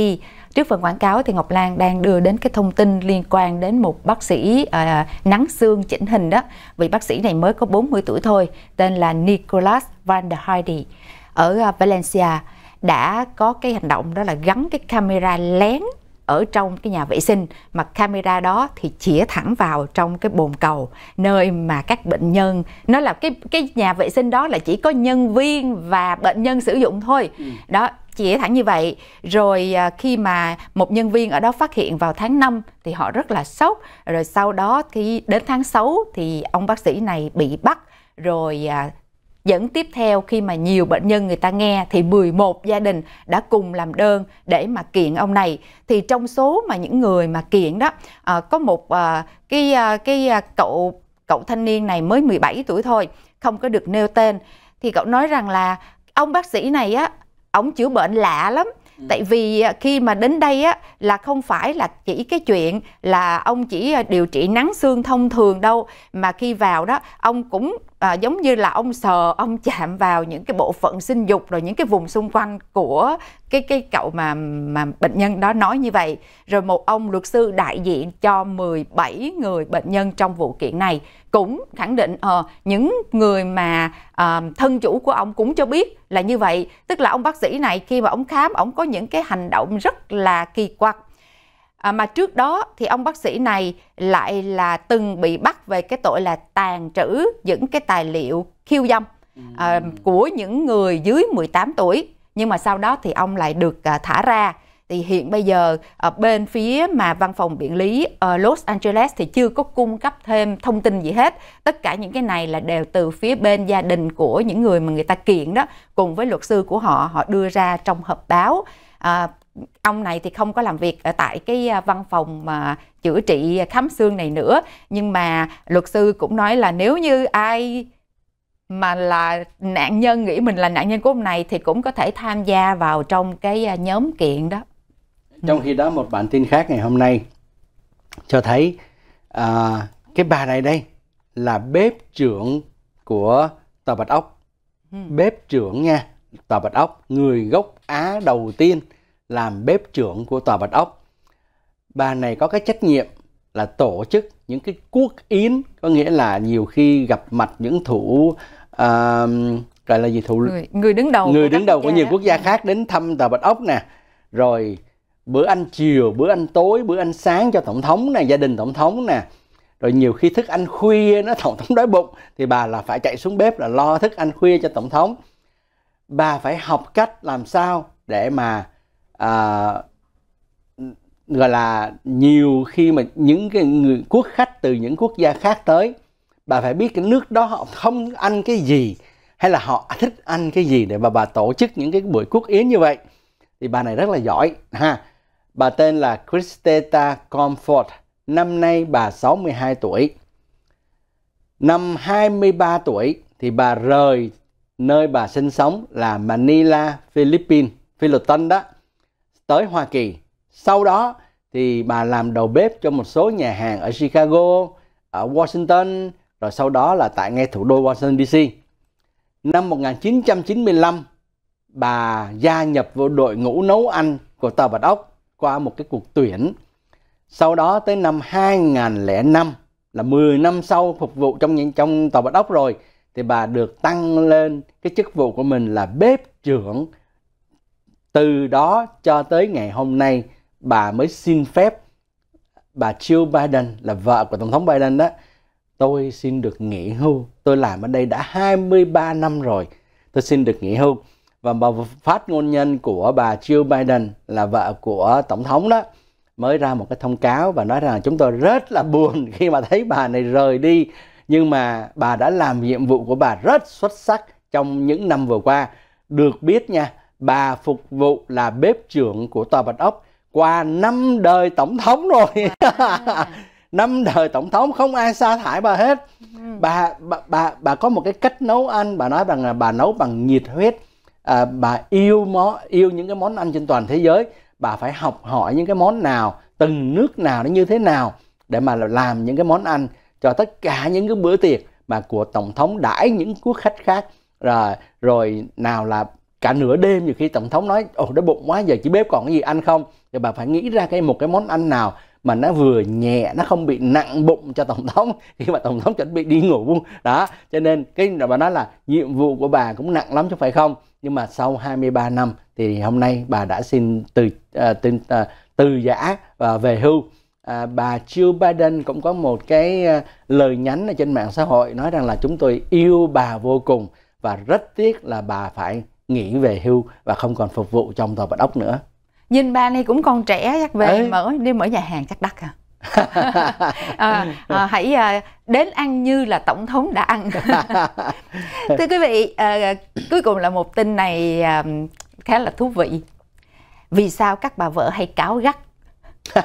C: Trước phần quảng cáo thì Ngọc Lan đang đưa đến cái thông tin liên quan đến một bác sĩ à, nắng xương chỉnh hình đó. Vị bác sĩ này mới có 40 tuổi thôi, tên là Nicolas van der Heide ở à, Valencia đã có cái hành động đó là gắn cái camera lén ở trong cái nhà vệ sinh mà camera đó thì chĩa thẳng vào trong cái bồn cầu nơi mà các bệnh nhân nó là cái cái nhà vệ sinh đó là chỉ có nhân viên và bệnh nhân sử dụng thôi. Đó chĩa thẳng như vậy. Rồi à, khi mà một nhân viên ở đó phát hiện vào tháng 5 thì họ rất là sốc. Rồi sau đó khi đến tháng 6 thì ông bác sĩ này bị bắt. Rồi à, dẫn tiếp theo khi mà nhiều bệnh nhân người ta nghe thì 11 gia đình đã cùng làm đơn để mà kiện ông này. Thì trong số mà những người mà kiện đó à, có một à, cái à, cái à, cậu cậu thanh niên này mới 17 tuổi thôi không có được nêu tên. Thì cậu nói rằng là ông bác sĩ này á ông chữa bệnh lạ lắm. Tại vì à, khi mà đến đây á là không phải là chỉ cái chuyện là ông chỉ à, điều trị nắng xương thông thường đâu mà khi vào đó ông cũng à, giống như là ông sờ ông chạm vào những cái bộ phận sinh dục rồi những cái vùng xung quanh của cái cái cậu mà mà bệnh nhân đó nói như vậy. Rồi một ông luật sư đại diện cho 17 người bệnh nhân trong vụ kiện này cũng khẳng định ờ những người mà à, thân chủ của ông cũng cho biết là như vậy. Tức là ông bác sĩ này khi mà ông khám ông có những cái hành động rất là kỳ quặc À, mà trước đó thì ông bác sĩ này lại là từng bị bắt về cái tội là tàn trữ những cái tài liệu khiêu dâm à, của những người dưới 18 tuổi. Nhưng mà sau đó thì ông lại được à, thả ra. Thì hiện bây giờ ở bên phía mà văn phòng biện lý ở Los Angeles thì chưa có cung cấp thêm thông tin gì hết. Tất cả những cái này là đều từ phía bên gia đình của những người mà người ta kiện đó cùng với luật sư của họ họ đưa ra trong họp báo. À, ông này thì không có làm việc ở tại cái à, văn phòng mà chữa trị khám xương này nữa. Nhưng mà luật sư cũng nói là nếu như ai mà là nạn nhân nghĩ mình là nạn nhân của ông này thì cũng có thể tham gia vào trong cái à, nhóm kiện đó.
D: Trong khi đó một bản tin khác ngày hôm nay cho thấy à, cái bà này đây là bếp trưởng của tòa bạch ốc. Ừ. bếp trưởng nha tòa bạch ốc người gốc á đầu tiên làm bếp trưởng của tòa bạch ốc. Bà này có cái trách nhiệm là tổ chức những cái quốc yến có nghĩa là nhiều khi gặp mặt những thủ uh, gọi là gì thủ
C: người, người đứng đầu
D: người đứng đầu của nhiều quốc gia khác đến thăm tòa bạch ốc nè. Rồi bữa ăn chiều bữa ăn tối bữa ăn sáng cho tổng thống nè gia đình tổng thống nè. Rồi nhiều khi thức ăn khuya nó tổng thống đói bụng thì bà là phải chạy xuống bếp là lo thức ăn khuya cho tổng thống. Bà phải học cách làm sao để mà à, gọi là nhiều khi mà những cái người quốc khách từ những quốc gia khác tới bà phải biết cái nước đó họ không ăn cái gì hay là họ thích ăn cái gì để mà bà tổ chức những cái buổi quốc yến như vậy. Thì bà này rất là giỏi ha. Bà tên là Christeta Comfort năm nay bà 62 tuổi. Năm 23 tuổi thì bà rời nơi bà sinh sống là Manila Philippines Philippines đó tới Hoa Kỳ. Sau đó thì bà làm đầu bếp cho một số nhà hàng ở Chicago, ở Washington, rồi sau đó là tại ngay thủ đô Washington DC. Năm 1995, bà gia nhập vào đội ngũ nấu ăn của Tàu Bạch Ốc qua một cái cuộc tuyển. Sau đó tới năm 2005 là 10 năm sau phục vụ trong trong Tàu Bạch Ốc rồi thì bà được tăng lên cái chức vụ của mình là bếp trưởng từ đó cho tới ngày hôm nay, bà mới xin phép bà Jill Biden là vợ của Tổng thống Biden đó, tôi xin được nghỉ hưu. Tôi làm ở đây đã 23 năm rồi. Tôi xin được nghỉ hưu. Và bà phát ngôn nhân của bà Jill Biden là vợ của Tổng thống đó, mới ra một cái thông cáo và nói rằng chúng tôi rất là buồn khi mà thấy bà này rời đi. Nhưng mà bà đã làm nhiệm vụ của bà rất xuất sắc trong những năm vừa qua. Được biết nha bà phục vụ là bếp trưởng của tòa bạch ốc qua năm đời tổng thống rồi. Năm đời tổng thống không ai sa thải bà hết. Bà bà bà, bà có một cái cách nấu ăn bà nói rằng là bà nấu bằng nhiệt huyết. À, bà yêu món yêu những cái món ăn trên toàn thế giới. Bà phải học hỏi những cái món nào từng nước nào nó như thế nào để mà làm những cái món ăn cho tất cả những cái bữa tiệc mà của tổng thống đãi những quốc khách khác. Rồi rồi nào là cả nửa đêm nhiều khi tổng thống nói ồ đói bụng quá giờ chỉ bếp còn cái gì ăn không? Thì bà phải nghĩ ra cái một cái món ăn nào mà nó vừa nhẹ nó không bị nặng bụng cho tổng thống khi mà tổng thống chuẩn bị đi ngủ. Đó cho nên cái bà nói là nhiệm vụ của bà cũng nặng lắm chứ phải không? Nhưng mà sau 23 năm thì hôm nay bà đã xin từ uh, từ uh, từ giã và về hưu. À, bà Jill Biden cũng có một cái uh, lời nhắn ở trên mạng xã hội nói rằng là chúng tôi yêu bà vô cùng và rất tiếc là bà phải nghỉ về hưu và không còn phục vụ trong tòa bạch ốc nữa.
C: Nhìn bà này cũng còn trẻ chắc về Ê. mở đi mở nhà hàng chắc đắt à. À, à, hãy à, đến ăn như là tổng thống đã ăn. Thưa quý vị à, cuối cùng là một tin này à, khá là thú vị. Vì sao các bà vợ hay cáo gắt?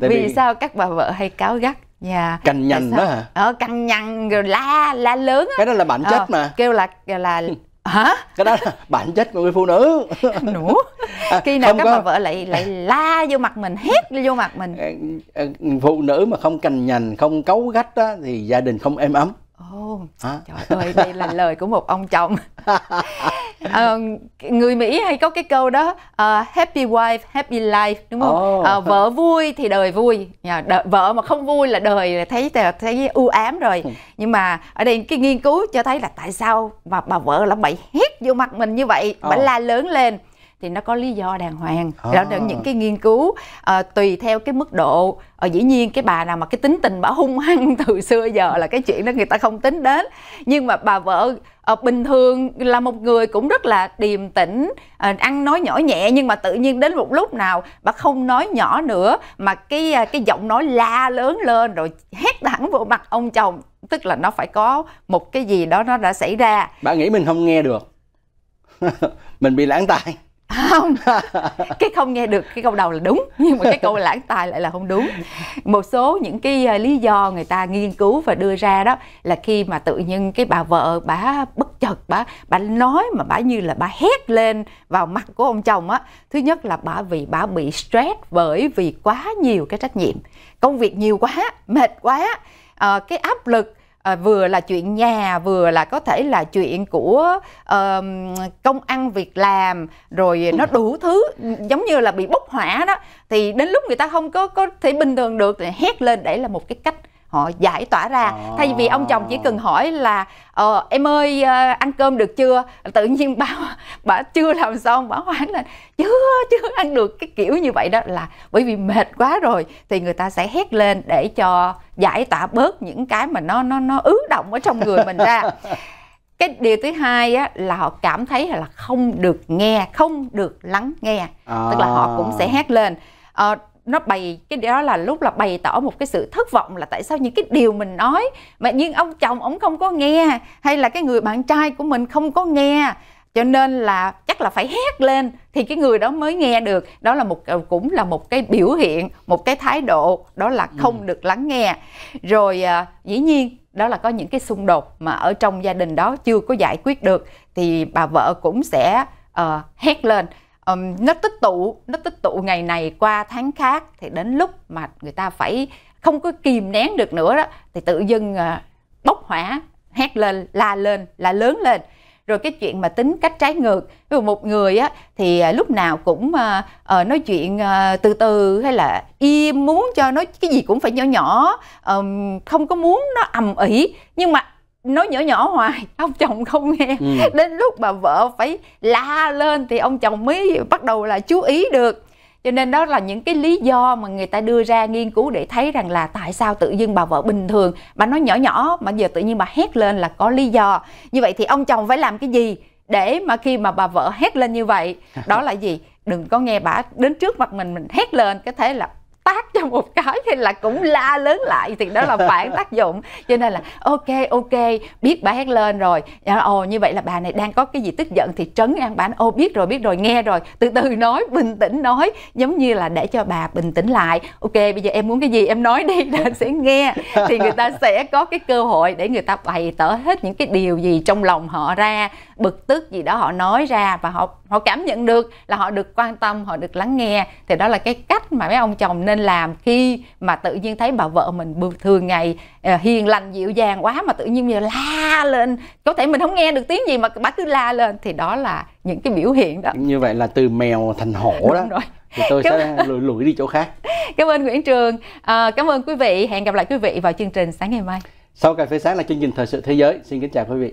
C: Vì, vì sao các bà vợ hay cáo gắt?
D: Nhà yeah. cằn nhằn đó hả?
C: Ờ cằn nhằn rồi la la lớn á.
D: Cái đó là bản chất ờ, mà.
C: kêu là là hả?
D: Cái đó là bản chất của người phụ nữ.
C: Nủ
D: À,
C: khi nào các
D: có-
C: bà vợ lại lại la vô mặt mình hét vô mặt mình.
D: Ờ, ờ, phụ nữ mà không cành nhành không cấu gắt á, thì gia đình không êm ấm.
C: Ồ
D: Hả?
C: trời ơi đây là lời của một ông chồng Ờ, người mỹ hay có cái câu đó ờ, happy wife happy life đúng không
D: Ồ.
C: Ờ, vợ vui thì đời vui Nhà, đợ- vợ mà không vui là đời là thấy thấy u ám rồi
D: Ừ.
C: nhưng mà ở đây cái nghiên cứu cho thấy là tại sao mà bà vợ là bậy hét vô mặt mình như vậy bà
D: Ồ.
C: la lớn lên thì nó có lý do đàng hoàng.
D: À.
C: đó là những cái nghiên cứu ờ, tùy theo cái mức độ. Ờ, dĩ nhiên cái bà nào mà cái tính tình bà hung hăng từ xưa giờ là cái chuyện đó người ta không tính đến. Nhưng mà bà vợ ờ, bình thường là một người cũng rất là điềm tĩnh ờ, ăn nói nhỏ nhẹ nhưng mà tự nhiên đến một lúc nào bà không nói nhỏ nữa mà cái cái giọng nói la lớn lên rồi hét thẳng vào mặt ông chồng. Tức là nó phải có một cái gì đó nó đã xảy ra.
D: Bạn nghĩ mình không nghe được. Mình bị lãng tai
C: không. Cái không nghe được, cái câu đầu là đúng, nhưng mà cái câu lãng tài lại là không đúng. Một số những cái à, lý do người ta nghiên cứu và đưa ra đó là khi mà tự nhiên cái bà vợ, bà bất chợt, bà bà nói mà bà như là bà hét lên vào mặt của ông chồng á. Thứ nhất là bà vì bà bị stress bởi vì quá nhiều cái trách nhiệm. Công việc nhiều quá, mệt quá ờ, cái áp lực à, vừa là chuyện nhà vừa là có thể là chuyện của uh, công ăn việc làm rồi nó đủ thứ giống như là bị bốc hỏa đó. Thì đến lúc người ta không có có thể bình thường được thì hét lên. Để là một cái cách họ giải tỏa ra.
D: À.
C: thay vì ông chồng chỉ cần hỏi là ờ, em ơi ờ, ăn cơm được chưa? Tự nhiên bà bà chưa làm xong bà hoảng lên. Chưa chưa ăn được. Cái kiểu như vậy đó là bởi vì mệt quá rồi thì người ta sẽ hét lên để cho giải tỏa bớt những cái mà nó nó nó ứ động ở trong người mình ra. Cái điều thứ hai á, là họ cảm thấy là không được nghe không được lắng nghe. Tức là họ cũng sẽ hét lên. Ờ, nó bày cái đó là lúc là bày tỏ một cái sự thất vọng là tại sao những cái điều mình nói mà nhưng ông chồng ông không có nghe hay là cái người bạn trai của mình không có nghe. Cho nên là chắc là phải hét lên thì cái người đó mới nghe được. Đó là một cũng là một cái biểu hiện một cái thái độ đó là không được lắng nghe. Rồi à, dĩ nhiên đó là có những cái xung đột mà ở trong gia đình đó chưa có giải quyết được thì bà vợ cũng sẽ ờ, hét lên um, nó tích tụ nó tích tụ ngày này qua tháng khác thì đến lúc mà người ta phải không có kìm nén được nữa đó thì tự dưng uh, bốc hỏa hét lên la lên la lớn lên. Rồi cái chuyện mà tính cách trái ngược ví dụ một người á thì ờ, lúc nào cũng uh, uh, nói chuyện uh, từ từ hay là im muốn cho nói cái gì cũng phải nhỏ nhỏ um, không có muốn nó ầm ĩ. Nhưng mà nói nhỏ nhỏ hoài ông chồng không nghe.
D: Ừ.
C: đến lúc bà vợ phải la lên thì ông chồng mới bắt đầu là chú ý được. Cho nên đó là những cái lý do mà người ta đưa ra nghiên cứu để thấy rằng là tại sao tự dưng bà vợ bình thường. Bà nói nhỏ nhỏ mà giờ tự nhiên bà hét lên là có lý do. Như vậy thì ông chồng phải làm cái gì để mà khi mà bà vợ hét lên như vậy? Đó là gì? Đừng có nghe bà đến trước mặt mình mình hét lên cái thế là tác cho một cái hay là cũng la lớn lại thì đó là phản tác dụng. Cho nên là ok ok biết bà hét lên rồi. Dạ, ồ như vậy là bà này đang có cái gì tức giận thì trấn an bà. Ô biết rồi biết rồi nghe rồi. Từ từ nói bình tĩnh nói. Giống như là để cho bà bình tĩnh lại. Ok bây giờ em muốn cái gì em nói đi ta sẽ nghe. Thì người ta sẽ có cái cơ hội để người ta bày tỏ hết những cái điều gì trong lòng họ ra bực tức gì đó họ nói ra và họ họ cảm nhận được là họ được quan tâm họ được lắng nghe. Thì đó là cái cách mà mấy ông chồng nên làm khi mà tự nhiên thấy bà vợ mình thường ngày ờ, hiền lành dịu dàng quá mà tự nhiên bây giờ la lên. Có thể mình không nghe được tiếng gì mà bà cứ la lên. Thì đó là những cái biểu hiện đó.
D: Như vậy là từ mèo thành hổ đó.
C: Đúng rồi.
D: thì tôi
C: Cái-
D: sẽ lùi lùi đi chỗ khác.
C: Cảm ơn Nguyễn Trường. À, cảm ơn quý vị. Hẹn gặp lại quý vị vào chương trình sáng ngày mai.
D: Sau cà phê sáng là chương trình thời sự thế giới. Xin kính chào quý vị